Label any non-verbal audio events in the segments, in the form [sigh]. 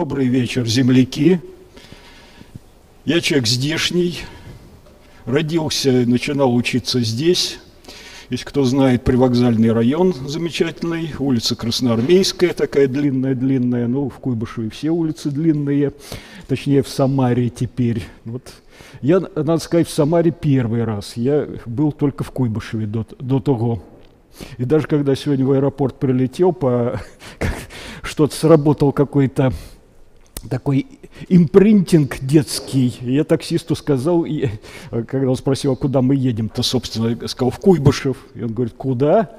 Добрый вечер, земляки. Я человек здешний, родился, начинал учиться здесь. Если кто знает, привокзальный район замечательный, улица Красноармейская, такая длинная-длинная, ну, в Куйбышеве все улицы длинные, точнее, в Самаре теперь. Вот. Я, надо сказать, в Самаре первый раз, я был только в Куйбышеве до, до того. И даже когда сегодня в аэропорт прилетел, по, [laughs] что-то сработал какой-то такой импринтинг детский. Я таксисту сказал, и, когда он спросил, а куда мы едем-то, собственно, я сказал, в Куйбышев. И он говорит, куда?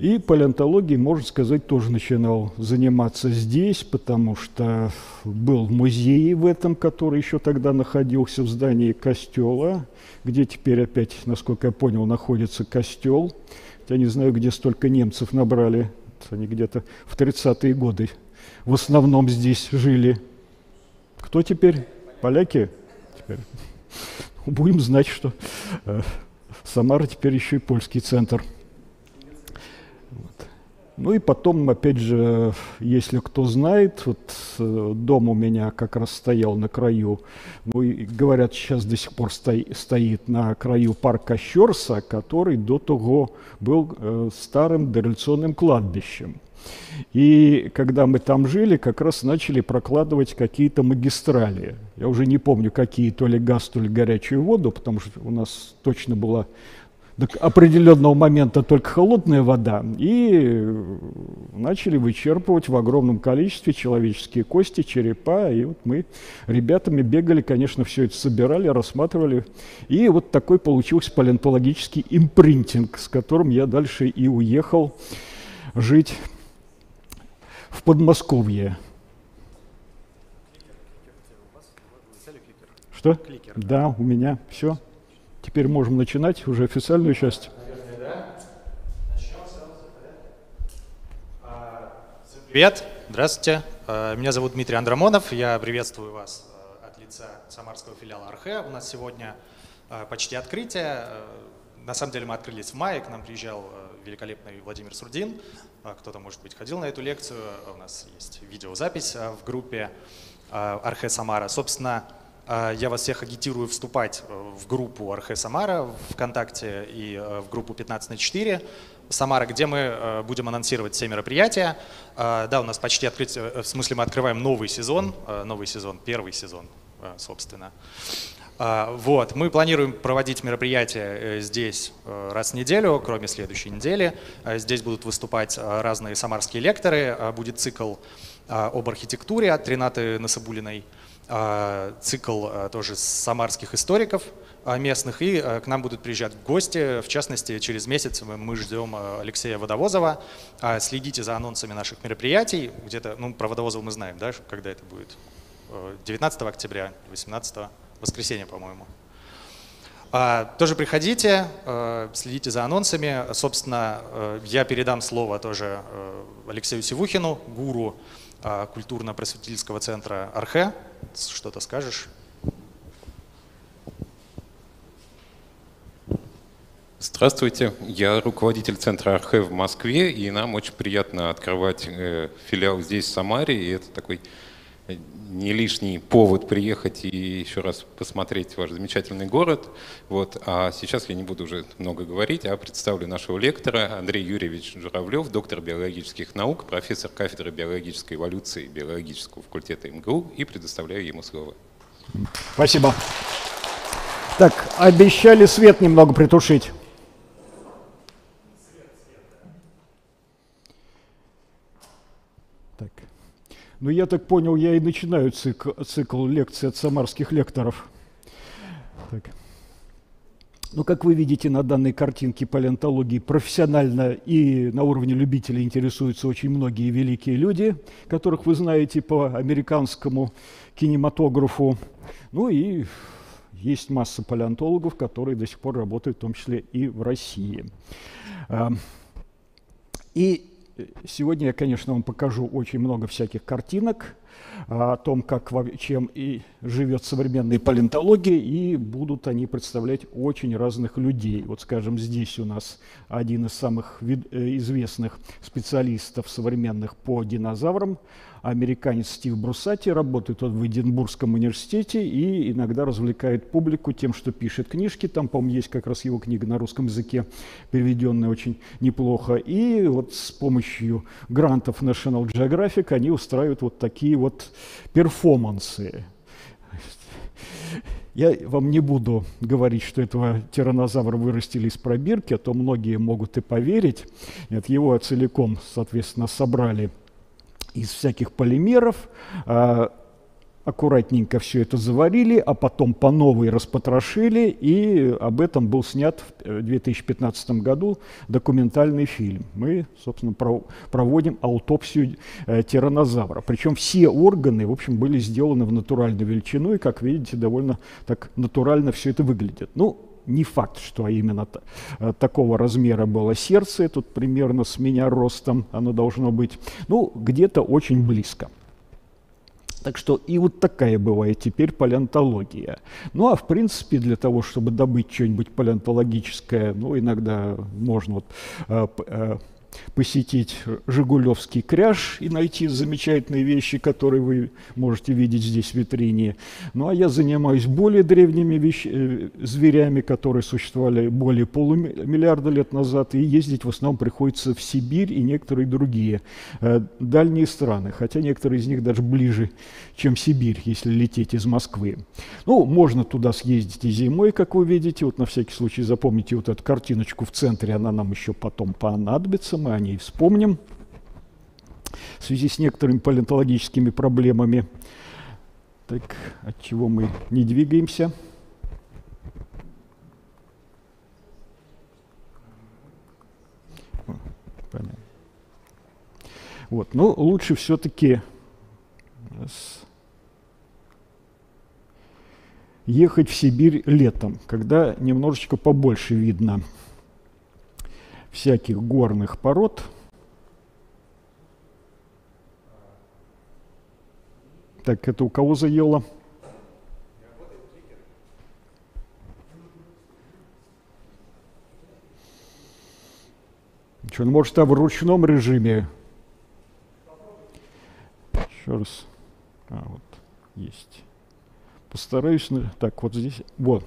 И палеонтологией, можно сказать, тоже начинал заниматься здесь, потому что был музей в этом, который еще тогда находился в здании костела, где теперь опять, насколько я понял, находится костел. Я не знаю, где столько немцев набрали. Они где-то в 30-е годы в основном здесь жили. Кто теперь? Поляки? Теперь. [laughs] Будем знать, что э, Самара теперь еще и польский центр. Ну и потом, опять же, если кто знает, вот э, дом у меня как раз стоял на краю, ну и говорят, сейчас до сих пор стои, стоит на краю парка Щерса, который до того был э, старым дореволюционным кладбищем. И когда мы там жили, как раз начали прокладывать какие-то магистрали. Я уже не помню, какие, то ли газ, то ли горячую воду, потому что у нас точно была до определенного момента только холодная вода, и начали вычерпывать в огромном количестве человеческие кости, черепа, и вот мы ребятами бегали, конечно, все это собирали, рассматривали, и вот такой получился палеонтологический импринтинг, с которым я дальше и уехал жить в Подмосковье. Что? Кликер. Да, у меня все. Теперь можем начинать уже официальную часть. Привет, здравствуйте. А, меня зовут Дмитрий Андромонов. Я приветствую вас а, от лица самарского филиала Архе. У нас сегодня а, почти открытие. На самом деле мы открылись в мае, к нам приезжал великолепный Владимир Сурдин. Кто-то, может быть, ходил на эту лекцию. У нас есть видеозапись в группе Архе Самара. Собственно, я вас всех агитирую вступать э, в группу Архе Самара ВКонтакте и э, в группу 15 на 4 Самара, где мы э, будем анонсировать все мероприятия. А, да, у нас почти открытие, в смысле мы открываем новый сезон, новый сезон, первый сезон, собственно. А, вот, мы планируем проводить мероприятия здесь раз в неделю, кроме следующей недели. Здесь будут выступать разные самарские лекторы, будет цикл об архитектуре от Ренаты Насабулиной. А, цикл а, тоже самарских историков а, местных, и к нам будут приезжать гости. В частности, через месяц мы ждем Алексея Водовозова. Следите за анонсами наших мероприятий. Где-то, ну, про Водовозова мы знаем, да, когда это будет? 19 октября, 18 воскресенье, по-моему. Тоже приходите, следите за анонсами. Собственно, я передам слово тоже Алексею Сивухину, гуру культурно-просветительского центра «Архе», что-то скажешь? Здравствуйте, я руководитель центра Архе в Москве, и нам очень приятно открывать э, филиал здесь, в Самаре, и это такой не лишний повод приехать и еще раз посмотреть ваш замечательный город. Вот. А сейчас я не буду уже много говорить, а представлю нашего лектора Андрей Юрьевич Журавлев, доктор биологических наук, профессор кафедры биологической эволюции биологического факультета МГУ, и предоставляю ему слово. Спасибо. Так, обещали свет немного притушить. Но ну, я так понял, я и начинаю цикл, цикл лекций от самарских лекторов. Так. Ну, как вы видите на данной картинке палеонтологии, профессионально и на уровне любителей интересуются очень многие великие люди, которых вы знаете по американскому кинематографу. Ну и есть масса палеонтологов, которые до сих пор работают, в том числе и в России. И Сегодня я, конечно, вам покажу очень много всяких картинок, о том, как, чем и живет современная палеонтология, и будут они представлять очень разных людей. Вот, скажем, здесь у нас один из самых э, известных специалистов современных по динозаврам – американец Стив Брусати, работает он в Эдинбургском университете и иногда развлекает публику тем, что пишет книжки. Там, по-моему, есть как раз его книга на русском языке, переведенная очень неплохо. И вот с помощью грантов National Geographic они устраивают вот такие вот перформансы. Я вам не буду говорить, что этого тиранозавра вырастили из пробирки, а то многие могут и поверить. Нет, его целиком, соответственно, собрали из всяких полимеров, а, аккуратненько все это заварили, а потом по новой распотрошили, и об этом был снят в 2015 году документальный фильм. Мы, собственно, проводим аутопсию э, тиранозавра. Причем все органы, в общем, были сделаны в натуральную величину, и, как видите, довольно так натурально все это выглядит. Ну, не факт, что именно э, такого размера было сердце, тут примерно с меня ростом оно должно быть, ну, где-то очень близко. Так что и вот такая бывает теперь палеонтология. Ну а в принципе для того, чтобы добыть что-нибудь палеонтологическое, ну иногда можно вот, э, э, посетить Жигулевский кряж и найти замечательные вещи, которые вы можете видеть здесь в витрине. Ну а я занимаюсь более древними вещ... Э, зверями, которые существовали более полумиллиарда лет назад, и ездить в основном приходится в Сибирь и некоторые другие э, дальние страны, хотя некоторые из них даже ближе, чем Сибирь, если лететь из Москвы. Ну, можно туда съездить и зимой, как вы видите, вот на всякий случай запомните вот эту картиночку в центре, она нам еще потом понадобится, мы о ней вспомним в связи с некоторыми палеонтологическими проблемами. Так, от чего мы не двигаемся? Понятно. Вот, но лучше все-таки ехать в Сибирь летом, когда немножечко побольше видно всяких горных пород. Так, это у кого заело? Что, ну, может, там в ручном режиме? Еще раз. А, вот, есть. Постараюсь, так, вот здесь, вот.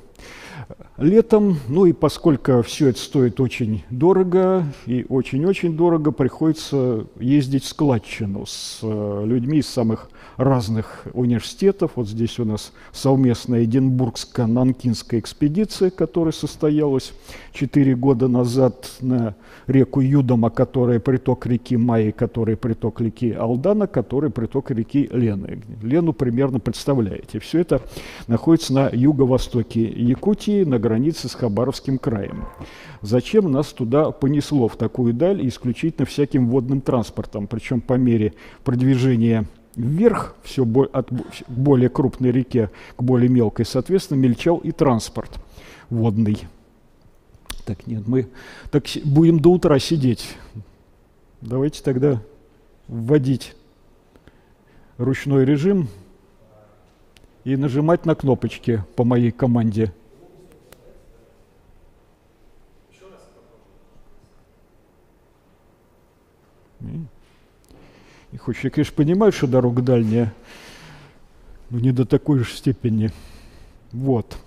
Летом, ну и поскольку все это стоит очень дорого и очень-очень дорого, приходится ездить в складчину с э, людьми из самых разных университетов. Вот здесь у нас совместная Эдинбургско-Нанкинская экспедиция, которая состоялась 4 года назад на реку Юдома, которая приток реки Майи, которая приток реки Алдана, которая приток реки Лены. Лену примерно представляете. Все это находится на юго-востоке Якутии, на границе с Хабаровским краем. Зачем нас туда понесло в такую даль исключительно всяким водным транспортом, причем по мере продвижения вверх, все от более крупной реке к более мелкой, соответственно, мельчал и транспорт водный. Так, нет, мы так будем до утра сидеть. Давайте тогда вводить ручной режим и нажимать на кнопочки по моей команде. И хоть я, конечно, понимаю, что дорога дальняя, но не до такой же степени. Вот.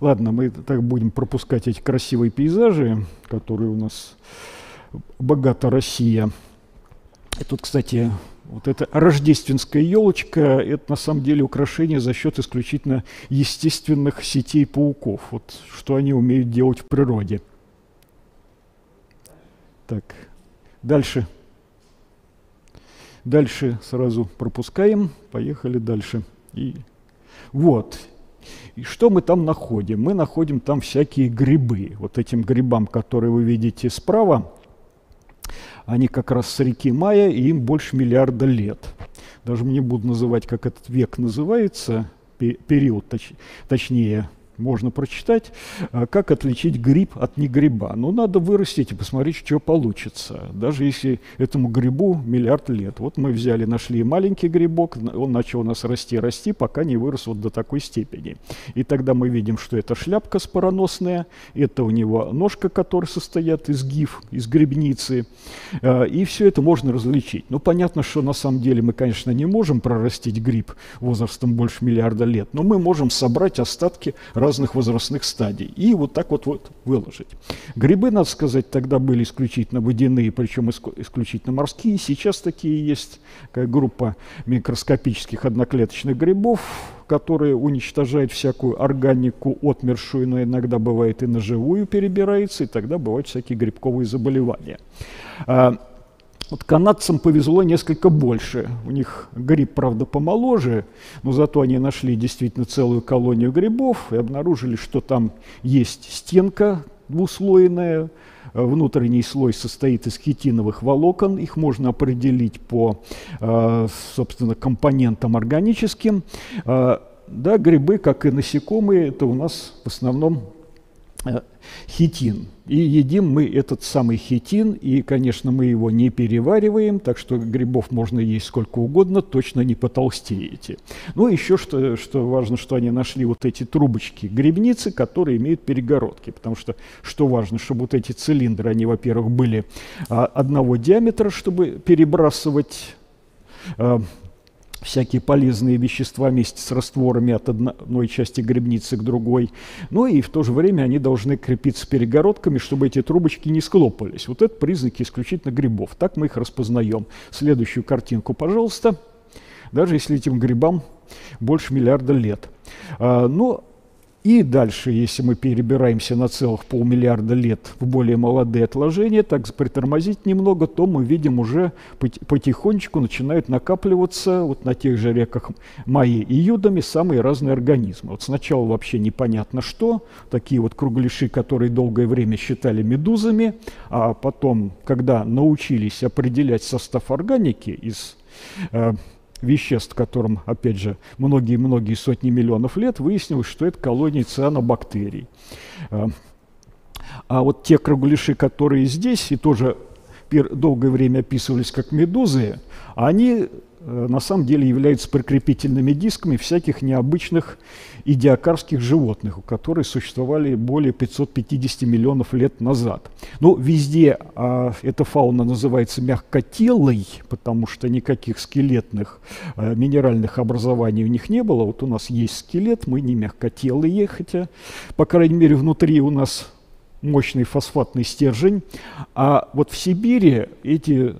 Ладно, мы так будем пропускать эти красивые пейзажи, которые у нас богата Россия. И тут, кстати, вот эта рождественская елочка – это на самом деле украшение за счет исключительно естественных сетей пауков. Вот что они умеют делать в природе. Так, дальше. Дальше сразу пропускаем. Поехали дальше. И вот. И что мы там находим? Мы находим там всякие грибы. Вот этим грибам, которые вы видите справа, они как раз с реки Мая, и им больше миллиарда лет. Даже не буду называть, как этот век называется, период, точ, точнее, можно прочитать, а, как отличить гриб от негриба. Ну, надо вырастить и посмотреть, что получится, даже если этому грибу миллиард лет. Вот мы взяли, нашли маленький грибок, он начал у нас расти, расти, пока не вырос вот до такой степени. И тогда мы видим, что это шляпка спороносная, это у него ножка, которая состоит из гиф, из грибницы, а, и все это можно различить. Ну, понятно, что на самом деле мы, конечно, не можем прорастить гриб возрастом больше миллиарда лет, но мы можем собрать остатки разных возрастных стадий и вот так вот, вот выложить. Грибы, надо сказать, тогда были исключительно водяные, причем исключительно морские. Сейчас такие есть, как группа микроскопических одноклеточных грибов, которые уничтожают всякую органику отмершую, но иногда бывает и на живую перебирается, и тогда бывают всякие грибковые заболевания. Вот канадцам повезло несколько больше. У них гриб, правда, помоложе, но зато они нашли действительно целую колонию грибов и обнаружили, что там есть стенка двуслойная, внутренний слой состоит из хитиновых волокон, их можно определить по, э, собственно, компонентам органическим. Э, да, грибы, как и насекомые, это у нас в основном хитин. И едим мы этот самый хитин, и, конечно, мы его не перевариваем, так что грибов можно есть сколько угодно, точно не потолстеете. Ну, еще что, что важно, что они нашли вот эти трубочки грибницы, которые имеют перегородки, потому что, что важно, чтобы вот эти цилиндры, они, во-первых, были а, одного диаметра, чтобы перебрасывать а, всякие полезные вещества вместе с растворами от одной части грибницы к другой. Ну и в то же время они должны крепиться перегородками, чтобы эти трубочки не склопались. Вот это признаки исключительно грибов. Так мы их распознаем. Следующую картинку, пожалуйста. Даже если этим грибам больше миллиарда лет. А, ну, и дальше, если мы перебираемся на целых полмиллиарда лет в более молодые отложения, так притормозить немного, то мы видим уже потихонечку начинают накапливаться вот на тех же реках Майи и Юдами самые разные организмы. Вот сначала вообще непонятно что, такие вот кругляши, которые долгое время считали медузами, а потом, когда научились определять состав органики из э, веществ, которым, опять же, многие-многие сотни миллионов лет, выяснилось, что это колонии цианобактерий. А, а вот те кругляши, которые здесь, и тоже долгое время описывались как медузы, они на самом деле являются прикрепительными дисками всяких необычных идиокарских животных, у которых существовали более 550 миллионов лет назад. Но везде а, эта фауна называется мягкотелой, потому что никаких скелетных а, минеральных образований у них не было. Вот у нас есть скелет, мы не мягкотелые, хотя, по крайней мере, внутри у нас мощный фосфатный стержень. А вот в Сибири эти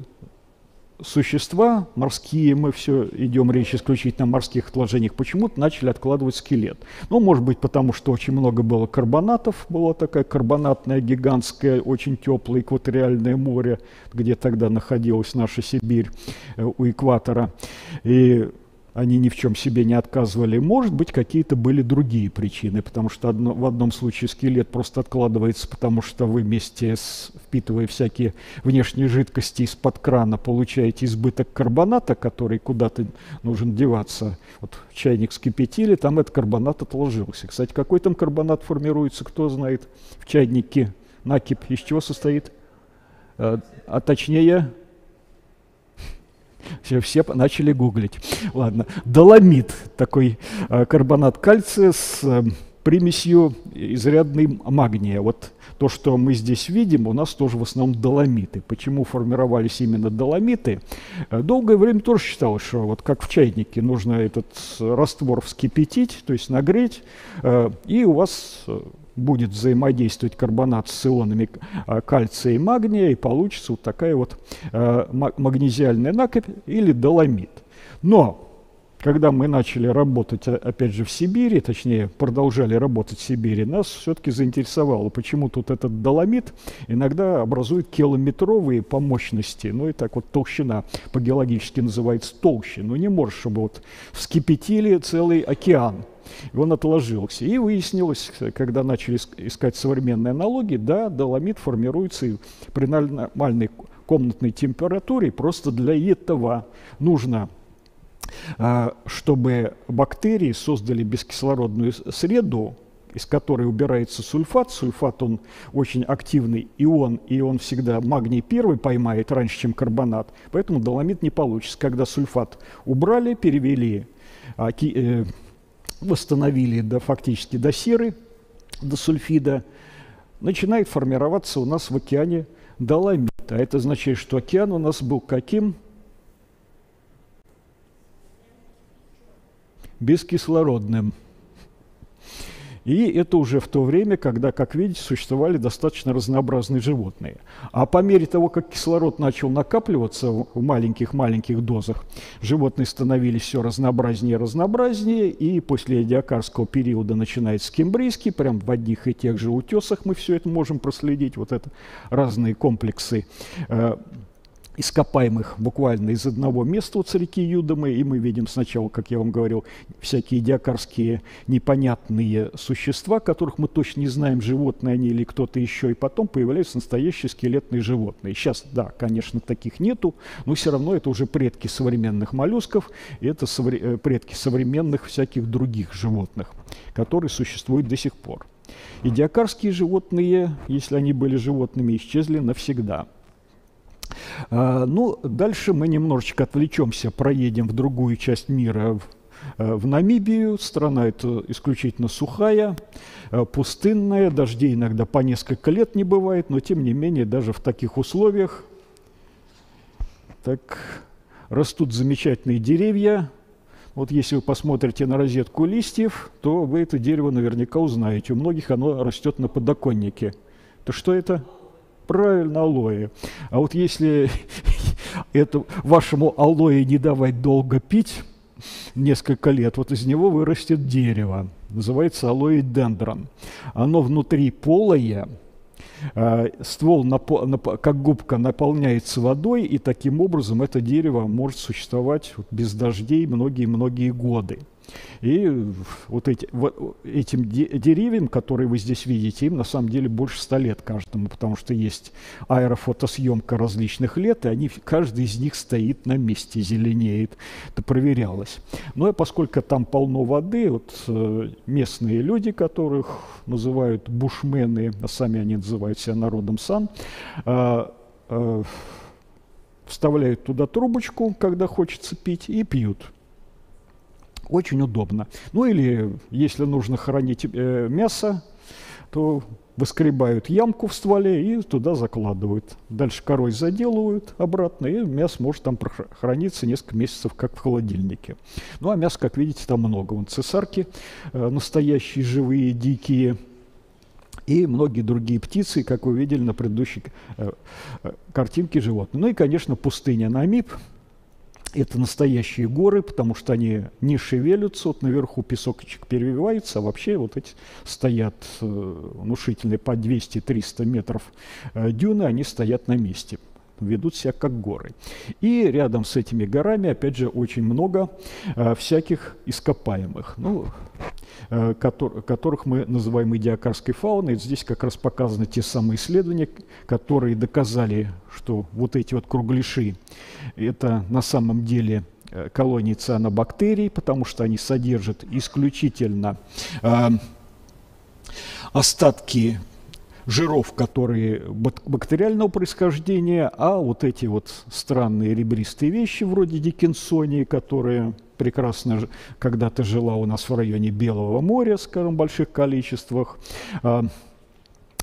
существа морские, мы все идем речь исключительно о морских отложениях, почему-то начали откладывать скелет. Ну, может быть, потому что очень много было карбонатов, было такое карбонатное, гигантское, очень теплое экваториальное море, где тогда находилась наша Сибирь э, у экватора. И они ни в чем себе не отказывали. Может быть, какие-то были другие причины, потому что одно, в одном случае скелет просто откладывается, потому что вы вместе с, впитывая всякие внешние жидкости из-под крана, получаете избыток карбоната, который куда-то нужен деваться. Вот чайник скипятили, там этот карбонат отложился. Кстати, какой там карбонат формируется, кто знает? В чайнике накипь из чего состоит? А, а точнее, все, все начали гуглить. Ладно. Доломит, такой э, карбонат кальция с э, примесью изрядной магния. Вот то, что мы здесь видим, у нас тоже в основном доломиты. Почему формировались именно доломиты? Э, долгое время тоже считалось, что вот как в чайнике нужно этот раствор вскипятить, то есть нагреть, э, и у вас э, будет взаимодействовать карбонат с ионами а, кальция и магния, и получится вот такая вот а, магнезиальная накопь или доломит. Но когда мы начали работать, а, опять же, в Сибири, точнее, продолжали работать в Сибири, нас все-таки заинтересовало, почему тут этот доломит иногда образует километровые по мощности, ну и так вот толщина по-геологически называется толще, но не может, чтобы вот вскипятили целый океан, и он отложился. И выяснилось, когда начали искать современные аналогии, да, доломит формируется при нормальной комнатной температуре. Просто для этого нужно а, чтобы бактерии создали бескислородную среду, из которой убирается сульфат. Сульфат, он очень активный ион, и он всегда магний первый поймает раньше, чем карбонат. Поэтому доломит не получится. Когда сульфат убрали, перевели, а, э, восстановили до, фактически до серы, до сульфида, начинает формироваться у нас в океане доломит. А это означает, что океан у нас был каким? Бескислородным. И это уже в то время, когда, как видите, существовали достаточно разнообразные животные. А по мере того, как кислород начал накапливаться в маленьких-маленьких дозах, животные становились все разнообразнее и разнообразнее, и после диакарского периода начинается кембрийский, прям в одних и тех же утесах мы все это можем проследить, вот это разные комплексы э, ископаемых буквально из одного места у реки Юдомы, и мы видим сначала, как я вам говорил, всякие диакарские непонятные существа, которых мы точно не знаем, животные они или кто-то еще, и потом появляются настоящие скелетные животные. Сейчас, да, конечно, таких нету, но все равно это уже предки современных моллюсков, и это совре э, предки современных всяких других животных, которые существуют до сих пор. И диакарские животные, если они были животными, исчезли навсегда – ну, дальше мы немножечко отвлечемся, проедем в другую часть мира, в, э, Намибию. Страна эта исключительно сухая, э, пустынная, дождей иногда по несколько лет не бывает, но тем не менее даже в таких условиях так растут замечательные деревья. Вот если вы посмотрите на розетку листьев, то вы это дерево наверняка узнаете. У многих оно растет на подоконнике. То что это? Правильно, алоэ. А вот если [laughs] это вашему алоэ не давать долго пить, несколько лет, вот из него вырастет дерево. Называется алоэ дендрон. Оно внутри полое, а, ствол как губка наполняется водой, и таким образом это дерево может существовать без дождей многие-многие годы. И вот эти, вот этим деревьям, которые вы здесь видите, им на самом деле больше ста лет каждому, потому что есть аэрофотосъемка различных лет, и они, каждый из них стоит на месте, зеленеет. Это проверялось. Но и поскольку там полно воды, вот э, местные люди, которых называют бушмены, а сами они называют себя народом сан, э, э, вставляют туда трубочку, когда хочется пить, и пьют. Очень удобно. Ну или, если нужно хранить э, мясо, то выскребают ямку в стволе и туда закладывают. Дальше корой заделывают обратно, и мясо может там храниться несколько месяцев, как в холодильнике. Ну а мяса, как видите, там много. Вон цесарки э, настоящие, живые, дикие, и многие другие птицы, как вы видели на предыдущей э, э, картинке животных. Ну и, конечно, пустыня Намиб – это настоящие горы, потому что они не шевелятся, вот наверху песочек перевивается, а вообще вот эти стоят э, внушительные по 200-300 метров э, дюны, они стоят на месте ведут себя как горы. И рядом с этими горами, опять же, очень много э, всяких ископаемых, ну, э, котор, которых мы называем идиокарской фауной. Здесь как раз показаны те самые исследования, которые доказали, что вот эти вот кругляши – это на самом деле э, колонии цианобактерий, потому что они содержат исключительно э, остатки жиров, которые бактериального происхождения, а вот эти вот странные ребристые вещи вроде дикинсонии, которые прекрасно когда-то жила у нас в районе Белого моря, скажем, в больших количествах, а,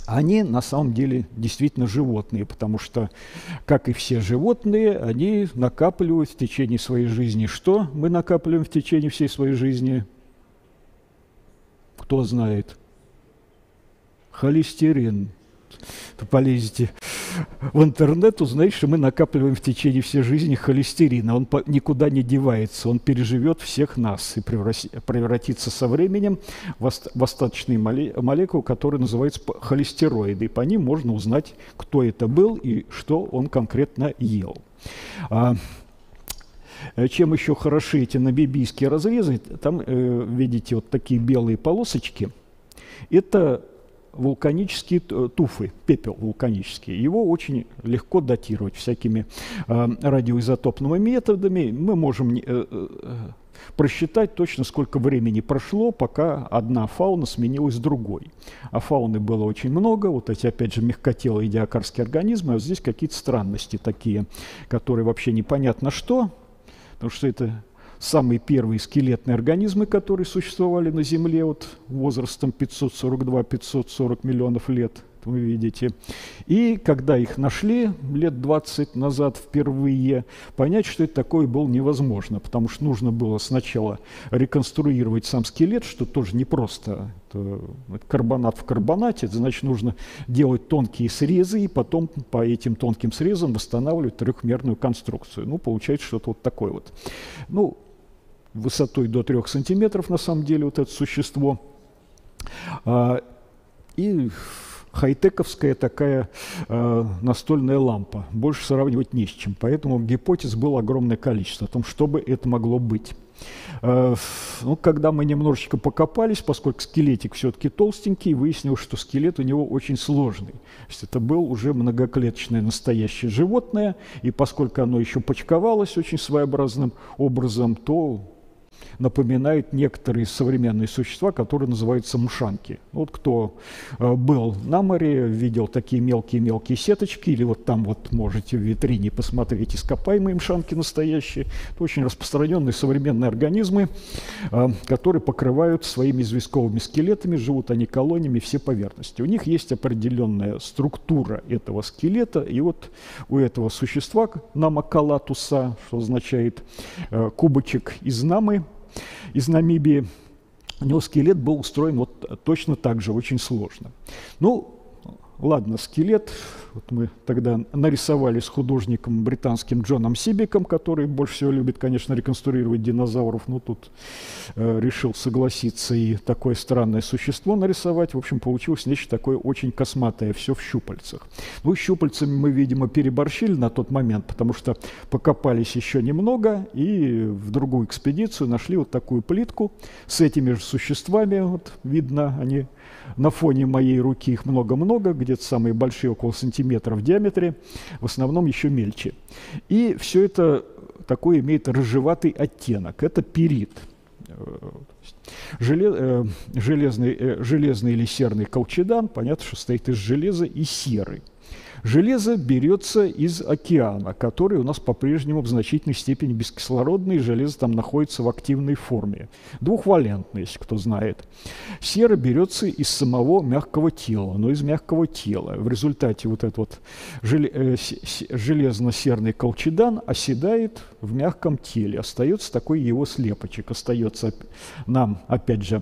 они на самом деле действительно животные, потому что, как и все животные, они накапливают в течение своей жизни. Что мы накапливаем в течение всей своей жизни? Кто знает? Холестерин. Полезете в интернет, узнаете, что мы накапливаем в течение всей жизни холестерин, а он никуда не девается, он переживет всех нас и превратится со временем в остаточные молекулы, которые называются холестероиды. И по ним можно узнать, кто это был и что он конкретно ел. А, э, чем еще хороши эти набибийские разрезы? Там, э, видите, вот такие белые полосочки. Это вулканические туфы, пепел вулканический. Его очень легко датировать всякими э, радиоизотопными методами. Мы можем э, э, просчитать точно, сколько времени прошло, пока одна фауна сменилась другой. А фауны было очень много, вот эти, опять же, мягкотелые диакарские организмы, а здесь какие-то странности такие, которые вообще непонятно что, потому что это самые первые скелетные организмы, которые существовали на Земле вот, возрастом 542-540 миллионов лет – вы видите. И когда их нашли лет 20 назад впервые, понять, что это такое, было невозможно, потому что нужно было сначала реконструировать сам скелет, что тоже непросто. Это карбонат в карбонате, значит, нужно делать тонкие срезы и потом по этим тонким срезам восстанавливать трехмерную конструкцию. Ну, получается что-то вот такое вот. Ну, высотой до 3 сантиметров, на самом деле, вот это существо. А, и хай-тековская такая э, настольная лампа. Больше сравнивать не с чем. Поэтому гипотез было огромное количество о том, что бы это могло быть. Э, ну, когда мы немножечко покопались, поскольку скелетик все-таки толстенький, выяснилось, что скелет у него очень сложный. То есть это был уже многоклеточное настоящее животное, и поскольку оно еще почковалось очень своеобразным образом, то напоминает некоторые современные существа, которые называются мшанки. Вот кто э, был на море, видел такие мелкие-мелкие сеточки, или вот там вот можете в витрине посмотреть ископаемые мшанки настоящие. Это очень распространенные современные организмы, э, которые покрывают своими известковыми скелетами, живут они колониями все поверхности. У них есть определенная структура этого скелета, и вот у этого существа, намакалатуса, что означает э, кубочек из намы, из Намибии, у него скелет был устроен вот точно так же, очень сложно. Ну, ладно, скелет, вот мы тогда нарисовали с художником британским Джоном Сибиком, который больше всего любит, конечно, реконструировать динозавров, но тут э, решил согласиться и такое странное существо нарисовать. В общем, получилось нечто такое очень косматое, все в щупальцах. Ну, щупальцами мы, видимо, переборщили на тот момент, потому что покопались еще немного и в другую экспедицию нашли вот такую плитку с этими же существами. Вот видно, они на фоне моей руки их много-много, где-то самые большие около сантиметра в диаметре, в основном еще мельче. И все это такой имеет рыжеватый оттенок. Это перит. Э, железный, э, железный или серный колчедан, понятно, что состоит из железа и серы. Железо берется из океана, который у нас по-прежнему в значительной степени бескислородный, и железо там находится в активной форме. Двухвалентный, если кто знает. Сера берется из самого мягкого тела, но из мягкого тела. В результате вот этот вот э, железно-серный колчедан оседает в мягком теле. Остается такой его слепочек. Остается нам, опять же,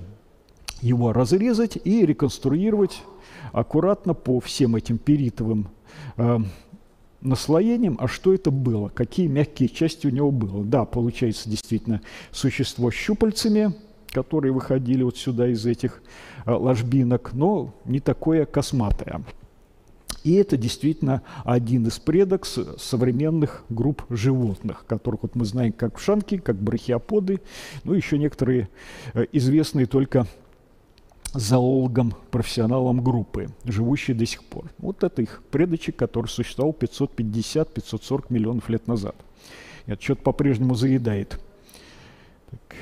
его разрезать и реконструировать аккуратно по всем этим перитовым э, наслоением, а что это было, какие мягкие части у него было. Да, получается действительно существо с щупальцами, которые выходили вот сюда из этих э, ложбинок, но не такое косматое. И это действительно один из предок современных групп животных, которых вот мы знаем как шанки, как брахиоподы, ну еще некоторые э, известные только зоологом, профессионалом группы, живущие до сих пор. Вот это их предочек, который существовал 550-540 миллионов лет назад. И отчет по-прежнему заедает. Так.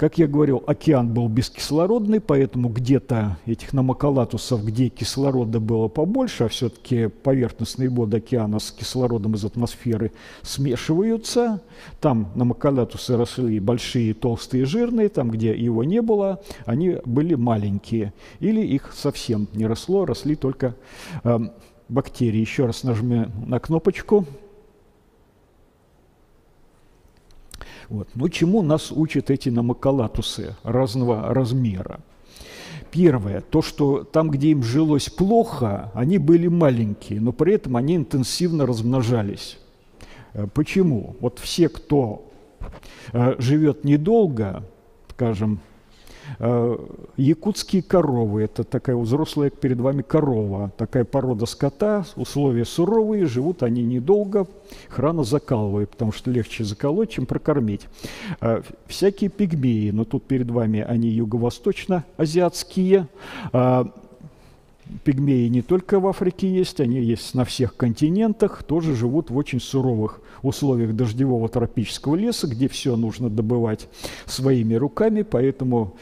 Как я говорил, океан был бескислородный, поэтому где-то этих намакалатусов, где кислорода было побольше, а все-таки поверхностные воды океана с кислородом из атмосферы смешиваются. Там намакалатусы росли большие, толстые, жирные, там, где его не было, они были маленькие. Или их совсем не росло, росли только э, бактерии. Еще раз нажмем на кнопочку. Вот. Но чему нас учат эти намакалатусы разного размера? Первое, то, что там, где им жилось плохо, они были маленькие, но при этом они интенсивно размножались. Э, почему? Вот все, кто э, живет недолго, скажем, якутские коровы – это такая взрослая перед вами корова, такая порода скота, условия суровые, живут они недолго, храна закалывает, потому что легче заколоть, чем прокормить. Э, всякие пигмеи, но тут перед вами они юго-восточно-азиатские, э, пигмеи не только в Африке есть, они есть на всех континентах, тоже живут в очень суровых условиях дождевого тропического леса, где все нужно добывать своими руками, поэтому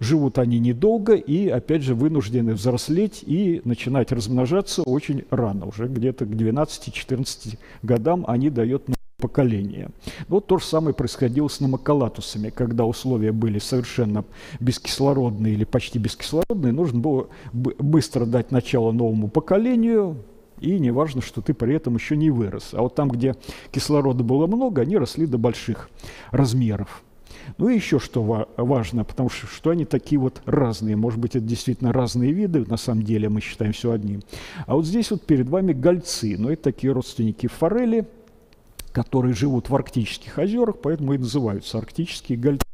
живут они недолго и, опять же, вынуждены взрослеть и начинать размножаться очень рано, уже где-то к 12-14 годам они дают поколения. Вот то же самое происходило с намакалатусами, когда условия были совершенно бескислородные или почти бескислородные, нужно было быстро дать начало новому поколению, и не важно, что ты при этом еще не вырос. А вот там, где кислорода было много, они росли до больших размеров. Ну и еще что важно, потому что, что они такие вот разные. Может быть, это действительно разные виды, на самом деле мы считаем все одним. А вот здесь вот перед вами гольцы, но это такие родственники форели – которые живут в арктических озерах, поэтому и называются арктические гольцы.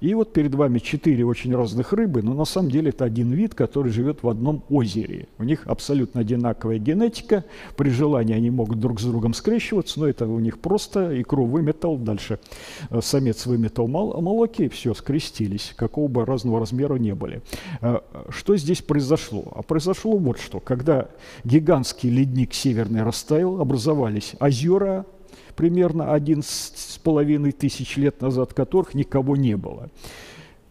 И вот перед вами четыре очень разных рыбы, но на самом деле это один вид, который живет в одном озере. У них абсолютно одинаковая генетика, при желании они могут друг с другом скрещиваться, но это у них просто икру выметал, дальше э, самец выметал молоки, и все, скрестились, какого бы разного размера не были. Э, что здесь произошло? А произошло вот что. Когда гигантский ледник северный растаял, образовались озера, примерно один с половиной тысяч лет назад, которых никого не было.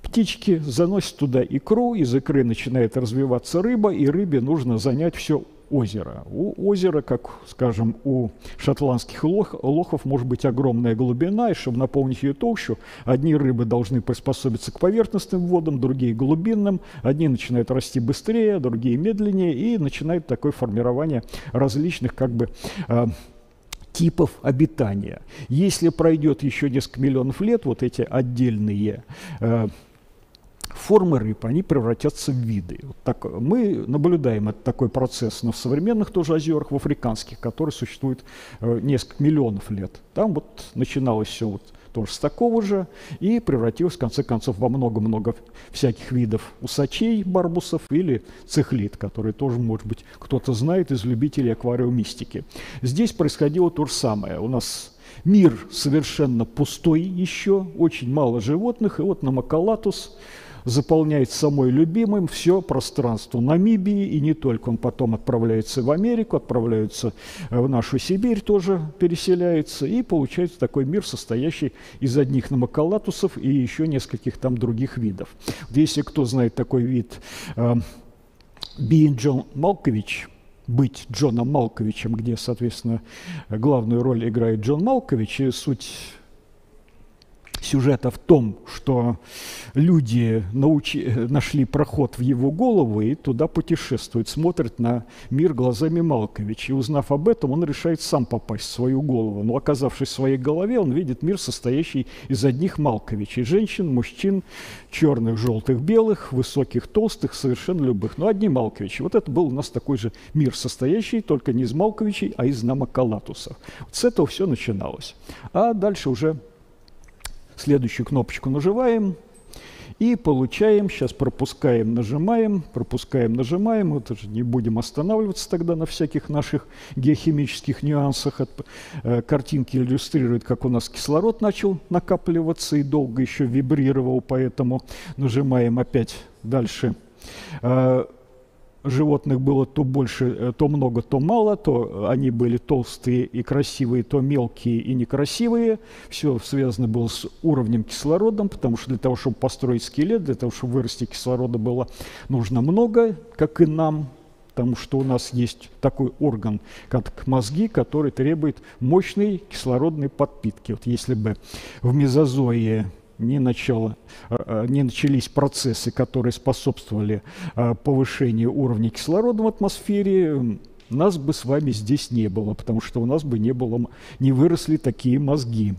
Птички заносят туда икру, из икры начинает развиваться рыба, и рыбе нужно занять все озеро. У озера, как, скажем, у шотландских лох, лохов может быть огромная глубина, и чтобы наполнить ее толщу, одни рыбы должны приспособиться к поверхностным водам, другие – глубинным, одни начинают расти быстрее, другие – медленнее, и начинает такое формирование различных как бы а, типов обитания. Если пройдет еще несколько миллионов лет, вот эти отдельные э, формы рыб, они превратятся в виды. Вот так, мы наблюдаем этот такой процесс, но в современных тоже озерах, в африканских, которые существуют э, несколько миллионов лет. Там вот начиналось все вот тоже с такого же, и превратилась, в конце концов, во много-много всяких видов усачей, барбусов или цехлит, которые тоже, может быть, кто-то знает из любителей аквариумистики. Здесь происходило то же самое. У нас мир совершенно пустой еще, очень мало животных, и вот на Макалатус заполняет самой любимым все пространство Намибии, и не только. Он потом отправляется в Америку, отправляется э, в нашу Сибирь тоже переселяется, и получается такой мир, состоящий из одних намакалатусов и еще нескольких там других видов. Если кто знает такой вид, э, Биин Джон Малкович, быть Джоном Малковичем, где, соответственно, главную роль играет Джон Малкович, и суть сюжета в том, что люди научи, нашли проход в его голову и туда путешествуют, смотрят на мир глазами Малковича. И узнав об этом, он решает сам попасть в свою голову. Но оказавшись в своей голове, он видит мир, состоящий из одних Малковичей. Женщин, мужчин, черных, желтых, белых, высоких, толстых, совершенно любых. Но одни Малковичи. Вот это был у нас такой же мир, состоящий только не из Малковичей, а из Намакалатусов. Вот с этого все начиналось. А дальше уже Следующую кнопочку нажимаем и получаем, сейчас пропускаем, нажимаем, пропускаем, нажимаем. Вот уже не будем останавливаться тогда на всяких наших геохимических нюансах. От, э, картинки иллюстрируют, как у нас кислород начал накапливаться и долго еще вибрировал, поэтому нажимаем опять дальше. Э, животных было то больше, э, то много, то мало, то они были толстые и красивые, то мелкие и некрасивые. Все связано было с уровнем кислорода, потому что для того, чтобы построить скелет, для того, чтобы вырасти кислорода было нужно много, как и нам, потому что у нас есть такой орган, как мозги, который требует мощной кислородной подпитки. Вот если бы в мезозое не, начало, а, а, не начались процессы, которые способствовали а, повышению уровня кислорода в атмосфере, нас бы с вами здесь не было, потому что у нас бы не, было, не выросли такие мозги.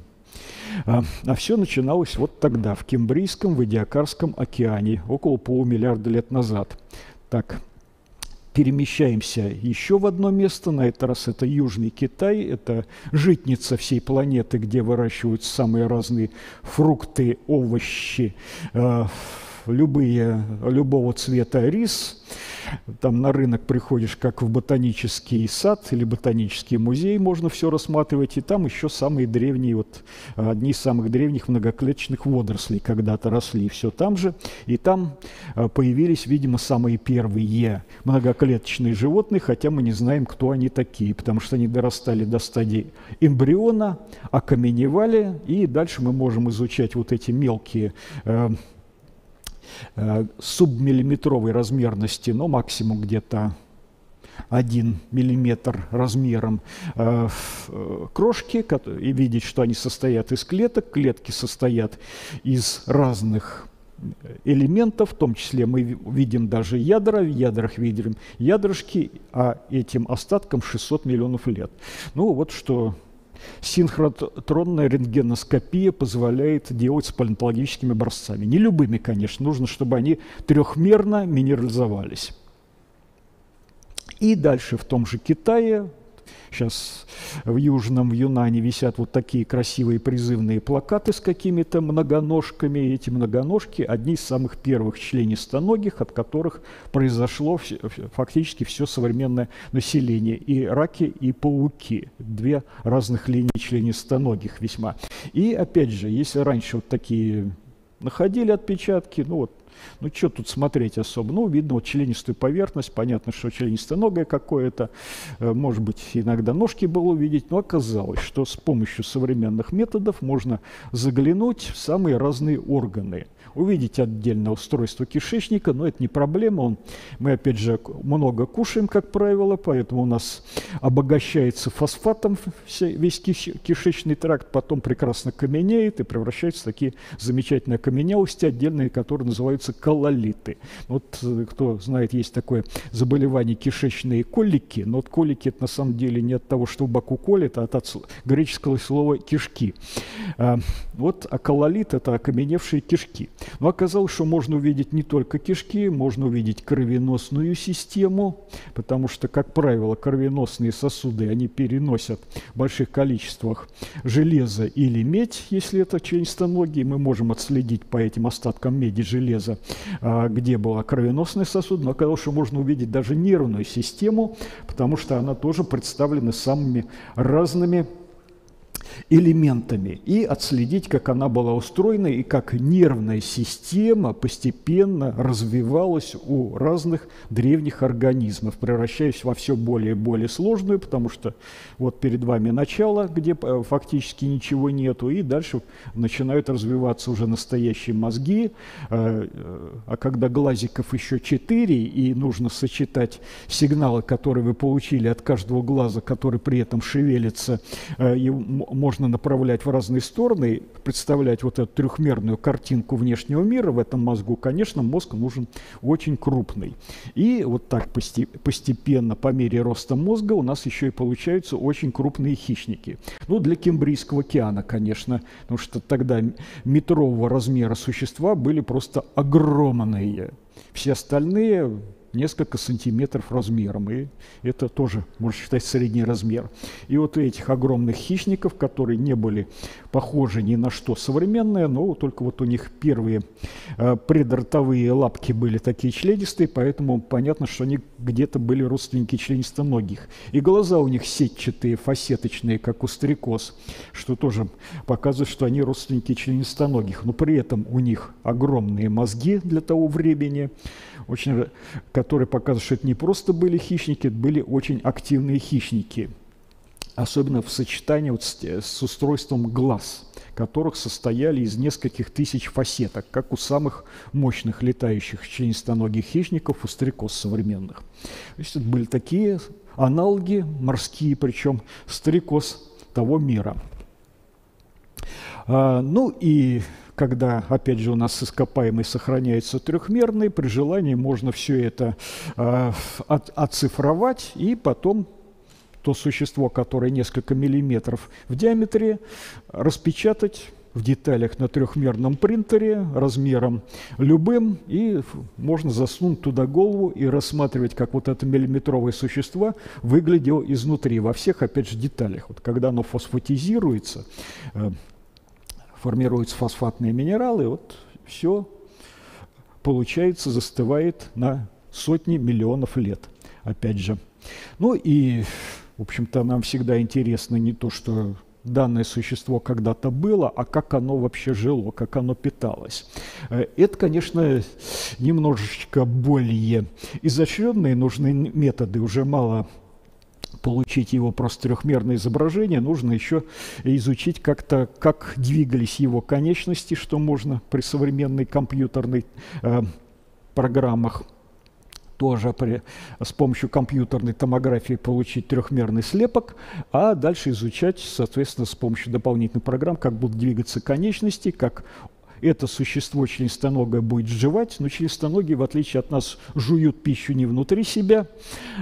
А, а все начиналось вот тогда, в Кембрийском, в Идиакарском океане, около полумиллиарда лет назад. Так, перемещаемся еще в одно место, на этот раз это Южный Китай, это житница всей планеты, где выращивают самые разные фрукты, овощи, э, любые, любого цвета рис. Там на рынок приходишь, как в ботанический сад или ботанический музей, можно все рассматривать. И там еще самые древние, вот одни из самых древних многоклеточных водорослей когда-то росли. Все там же. И там а, появились, видимо, самые первые многоклеточные животные, хотя мы не знаем, кто они такие, потому что они дорастали до стадии эмбриона, окаменевали, и дальше мы можем изучать вот эти мелкие э, субмиллиметровой размерности, но максимум где-то 1 миллиметр размером э, э, крошки и видеть, что они состоят из клеток. Клетки состоят из разных элементов, в том числе мы видим даже ядра, в ядрах видим ядрышки, а этим остаткам 600 миллионов лет. Ну вот что синхротронная рентгеноскопия позволяет делать с палеонтологическими образцами. Не любыми, конечно, нужно, чтобы они трехмерно минерализовались. И дальше в том же Китае Сейчас в Южном Юнане висят вот такие красивые призывные плакаты с какими-то многоножками. И эти многоножки – одни из самых первых членистоногих, от которых произошло фактически все современное население. И раки, и пауки. Две разных линии членистоногих весьма. И опять же, если раньше вот такие находили отпечатки, ну вот ну, что тут смотреть особо? Ну, видно вот членистую поверхность, понятно, что членистоногое какое-то, э, может быть, иногда ножки было увидеть, но оказалось, что с помощью современных методов можно заглянуть в самые разные органы увидеть отдельно устройство кишечника, но это не проблема. Он, мы, опять же, много кушаем, как правило, поэтому у нас обогащается фосфатом весь кишечный тракт, потом прекрасно каменеет и превращается в такие замечательные окаменелости отдельные, которые называются кололиты. Вот э, кто знает, есть такое заболевание кишечные колики, но вот колики это на самом деле не от того, что в боку колет, а от греческого слова кишки. А, вот а кололит это окаменевшие кишки. Но оказалось, что можно увидеть не только кишки, можно увидеть кровеносную систему, потому что, как правило, кровеносные сосуды, они переносят в больших количествах железо или медь, если это членистоногие. Мы можем отследить по этим остаткам меди, железа, а, где была кровеносный сосуд, но оказалось, что можно увидеть даже нервную систему, потому что она тоже представлена самыми разными элементами и отследить, как она была устроена и как нервная система постепенно развивалась у разных древних организмов, превращаясь во все более и более сложную, потому что вот перед вами начало, где э, фактически ничего нету, и дальше начинают развиваться уже настоящие мозги, э, э, а когда глазиков еще четыре, и нужно сочетать сигналы, которые вы получили от каждого глаза, который при этом шевелится, можно направлять в разные стороны, представлять вот эту трехмерную картинку внешнего мира в этом мозгу, конечно, мозг нужен очень крупный. И вот так постепенно, по мере роста мозга, у нас еще и получаются очень крупные хищники. Ну, для Кембрийского океана, конечно, потому что тогда метрового размера существа были просто огромные. Все остальные несколько сантиметров размером, и это тоже можно считать средний размер. И вот этих огромных хищников, которые не были похожи ни на что современное, но только вот у них первые э, предротовые лапки были такие членистые, поэтому понятно, что они где-то были родственники членистоногих. И глаза у них сетчатые, фасеточные, как у стрекоз, что тоже показывает, что они родственники членистоногих, но при этом у них огромные мозги для того времени, очень, которые показывают, что это не просто были хищники, это были очень активные хищники, особенно в сочетании вот с, с устройством глаз, которых состояли из нескольких тысяч фасеток, как у самых мощных летающих членистоногих хищников, у стрекоз современных. То есть это были такие аналоги морские, причем стрекоз того мира. А, ну и когда, опять же, у нас ископаемый сохраняется трехмерный, при желании можно все это э, от, оцифровать и потом то существо, которое несколько миллиметров в диаметре, распечатать в деталях на трехмерном принтере размером любым, и можно засунуть туда голову и рассматривать, как вот это миллиметровое существо выглядело изнутри, во всех, опять же, деталях. Вот когда оно фосфатизируется, э, формируются фосфатные минералы, вот все получается, застывает на сотни миллионов лет, опять же. Ну и, в общем-то, нам всегда интересно не то, что данное существо когда-то было, а как оно вообще жило, как оно питалось. Э, это, конечно, немножечко более изощренные нужны методы, уже мало получить его просто трехмерное изображение, нужно еще изучить как-то, как двигались его конечности, что можно при современной компьютерной э, программах. Тоже при, с помощью компьютерной томографии получить трехмерный слепок, а дальше изучать, соответственно, с помощью дополнительных программ, как будут двигаться конечности, как это существо членистоногое будет жевать, но членистоногие, в отличие от нас, жуют пищу не внутри себя,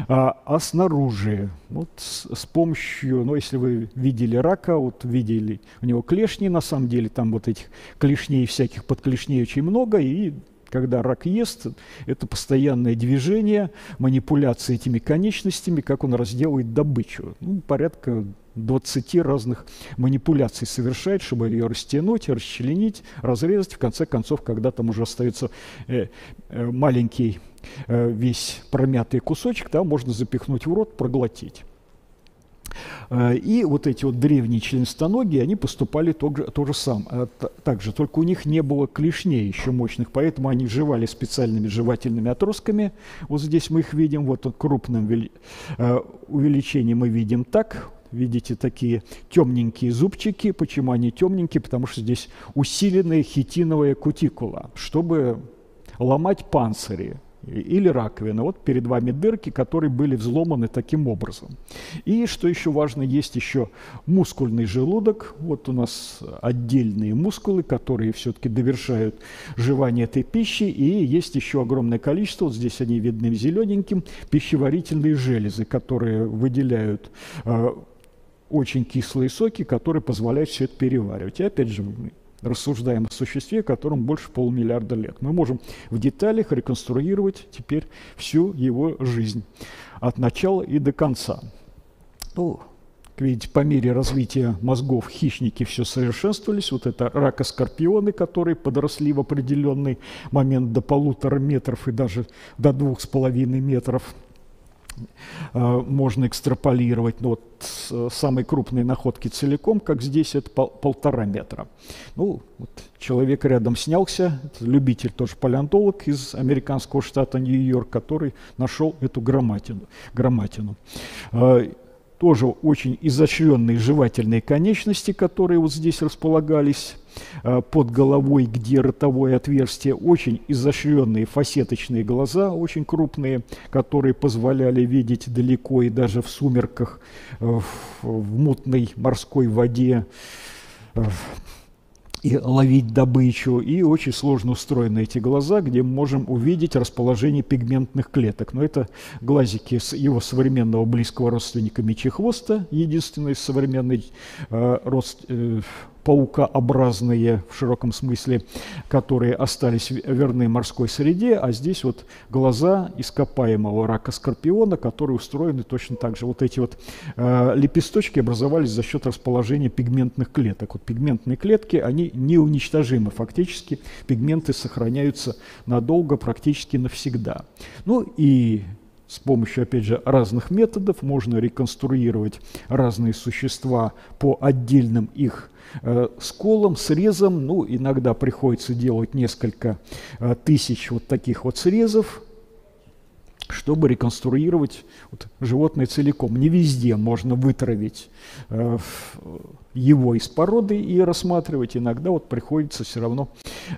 а, а снаружи. Вот с, с помощью, ну, если вы видели рака, вот видели у него клешни, на самом деле, там вот этих клешней всяких подклешней очень много, и когда рак ест, это постоянное движение, манипуляция этими конечностями, как он разделывает добычу. Ну, порядка 20 разных манипуляций совершает, чтобы ее растянуть, расчленить, разрезать. В конце концов, когда там уже остается э, э, маленький э, весь промятый кусочек, там можно запихнуть в рот, проглотить. Э, и вот эти вот древние членистоногие, они поступали то, то же самое. А так же, только у них не было клешней еще мощных, поэтому они жевали специальными жевательными отростками. Вот здесь мы их видим, вот крупным э, увеличением мы видим так, видите такие темненькие зубчики. Почему они темненькие? Потому что здесь усиленная хитиновая кутикула, чтобы ломать панцири или раковина. Вот перед вами дырки, которые были взломаны таким образом. И что еще важно, есть еще мускульный желудок. Вот у нас отдельные мускулы, которые все-таки довершают жевание этой пищи. И есть еще огромное количество, вот здесь они видны зелененьким, пищеварительные железы, которые выделяют э, очень кислые соки, которые позволяют все это переваривать. И опять же, рассуждаем о существе, которому больше полумиллиарда лет. Мы можем в деталях реконструировать теперь всю его жизнь от начала и до конца. Ну, видите, по мере развития мозгов хищники все совершенствовались. Вот это ракоскорпионы, которые подросли в определенный момент до полутора метров и даже до двух с половиной метров – можно экстраполировать. Но вот э, самые крупные находки целиком, как здесь, это пол, полтора метра. Ну, вот человек рядом снялся, любитель тоже палеонтолог из американского штата Нью-Йорк, который нашел эту громатину. громатину. Тоже очень изощренные жевательные конечности, которые вот здесь располагались э, под головой, где ротовое отверстие, очень изощренные фасеточные глаза, очень крупные, которые позволяли видеть далеко и даже в сумерках, э, в, в мутной морской воде, э, и ловить добычу, и очень сложно устроены эти глаза, где мы можем увидеть расположение пигментных клеток. Но это глазики его современного близкого родственника мечехвоста, единственный современный э, рост, э, паукообразные в широком смысле, которые остались верны морской среде, а здесь вот глаза ископаемого рака скорпиона, которые устроены точно так же. Вот эти вот э, лепесточки образовались за счет расположения пигментных клеток. Вот пигментные клетки, они неуничтожимы фактически, пигменты сохраняются надолго, практически навсегда. Ну и с помощью, опять же, разных методов можно реконструировать разные существа по отдельным их э, сколам, срезам. Ну, иногда приходится делать несколько э, тысяч вот таких вот срезов, чтобы реконструировать вот, животное целиком. Не везде можно вытравить э, его из породы и рассматривать. Иногда вот приходится все равно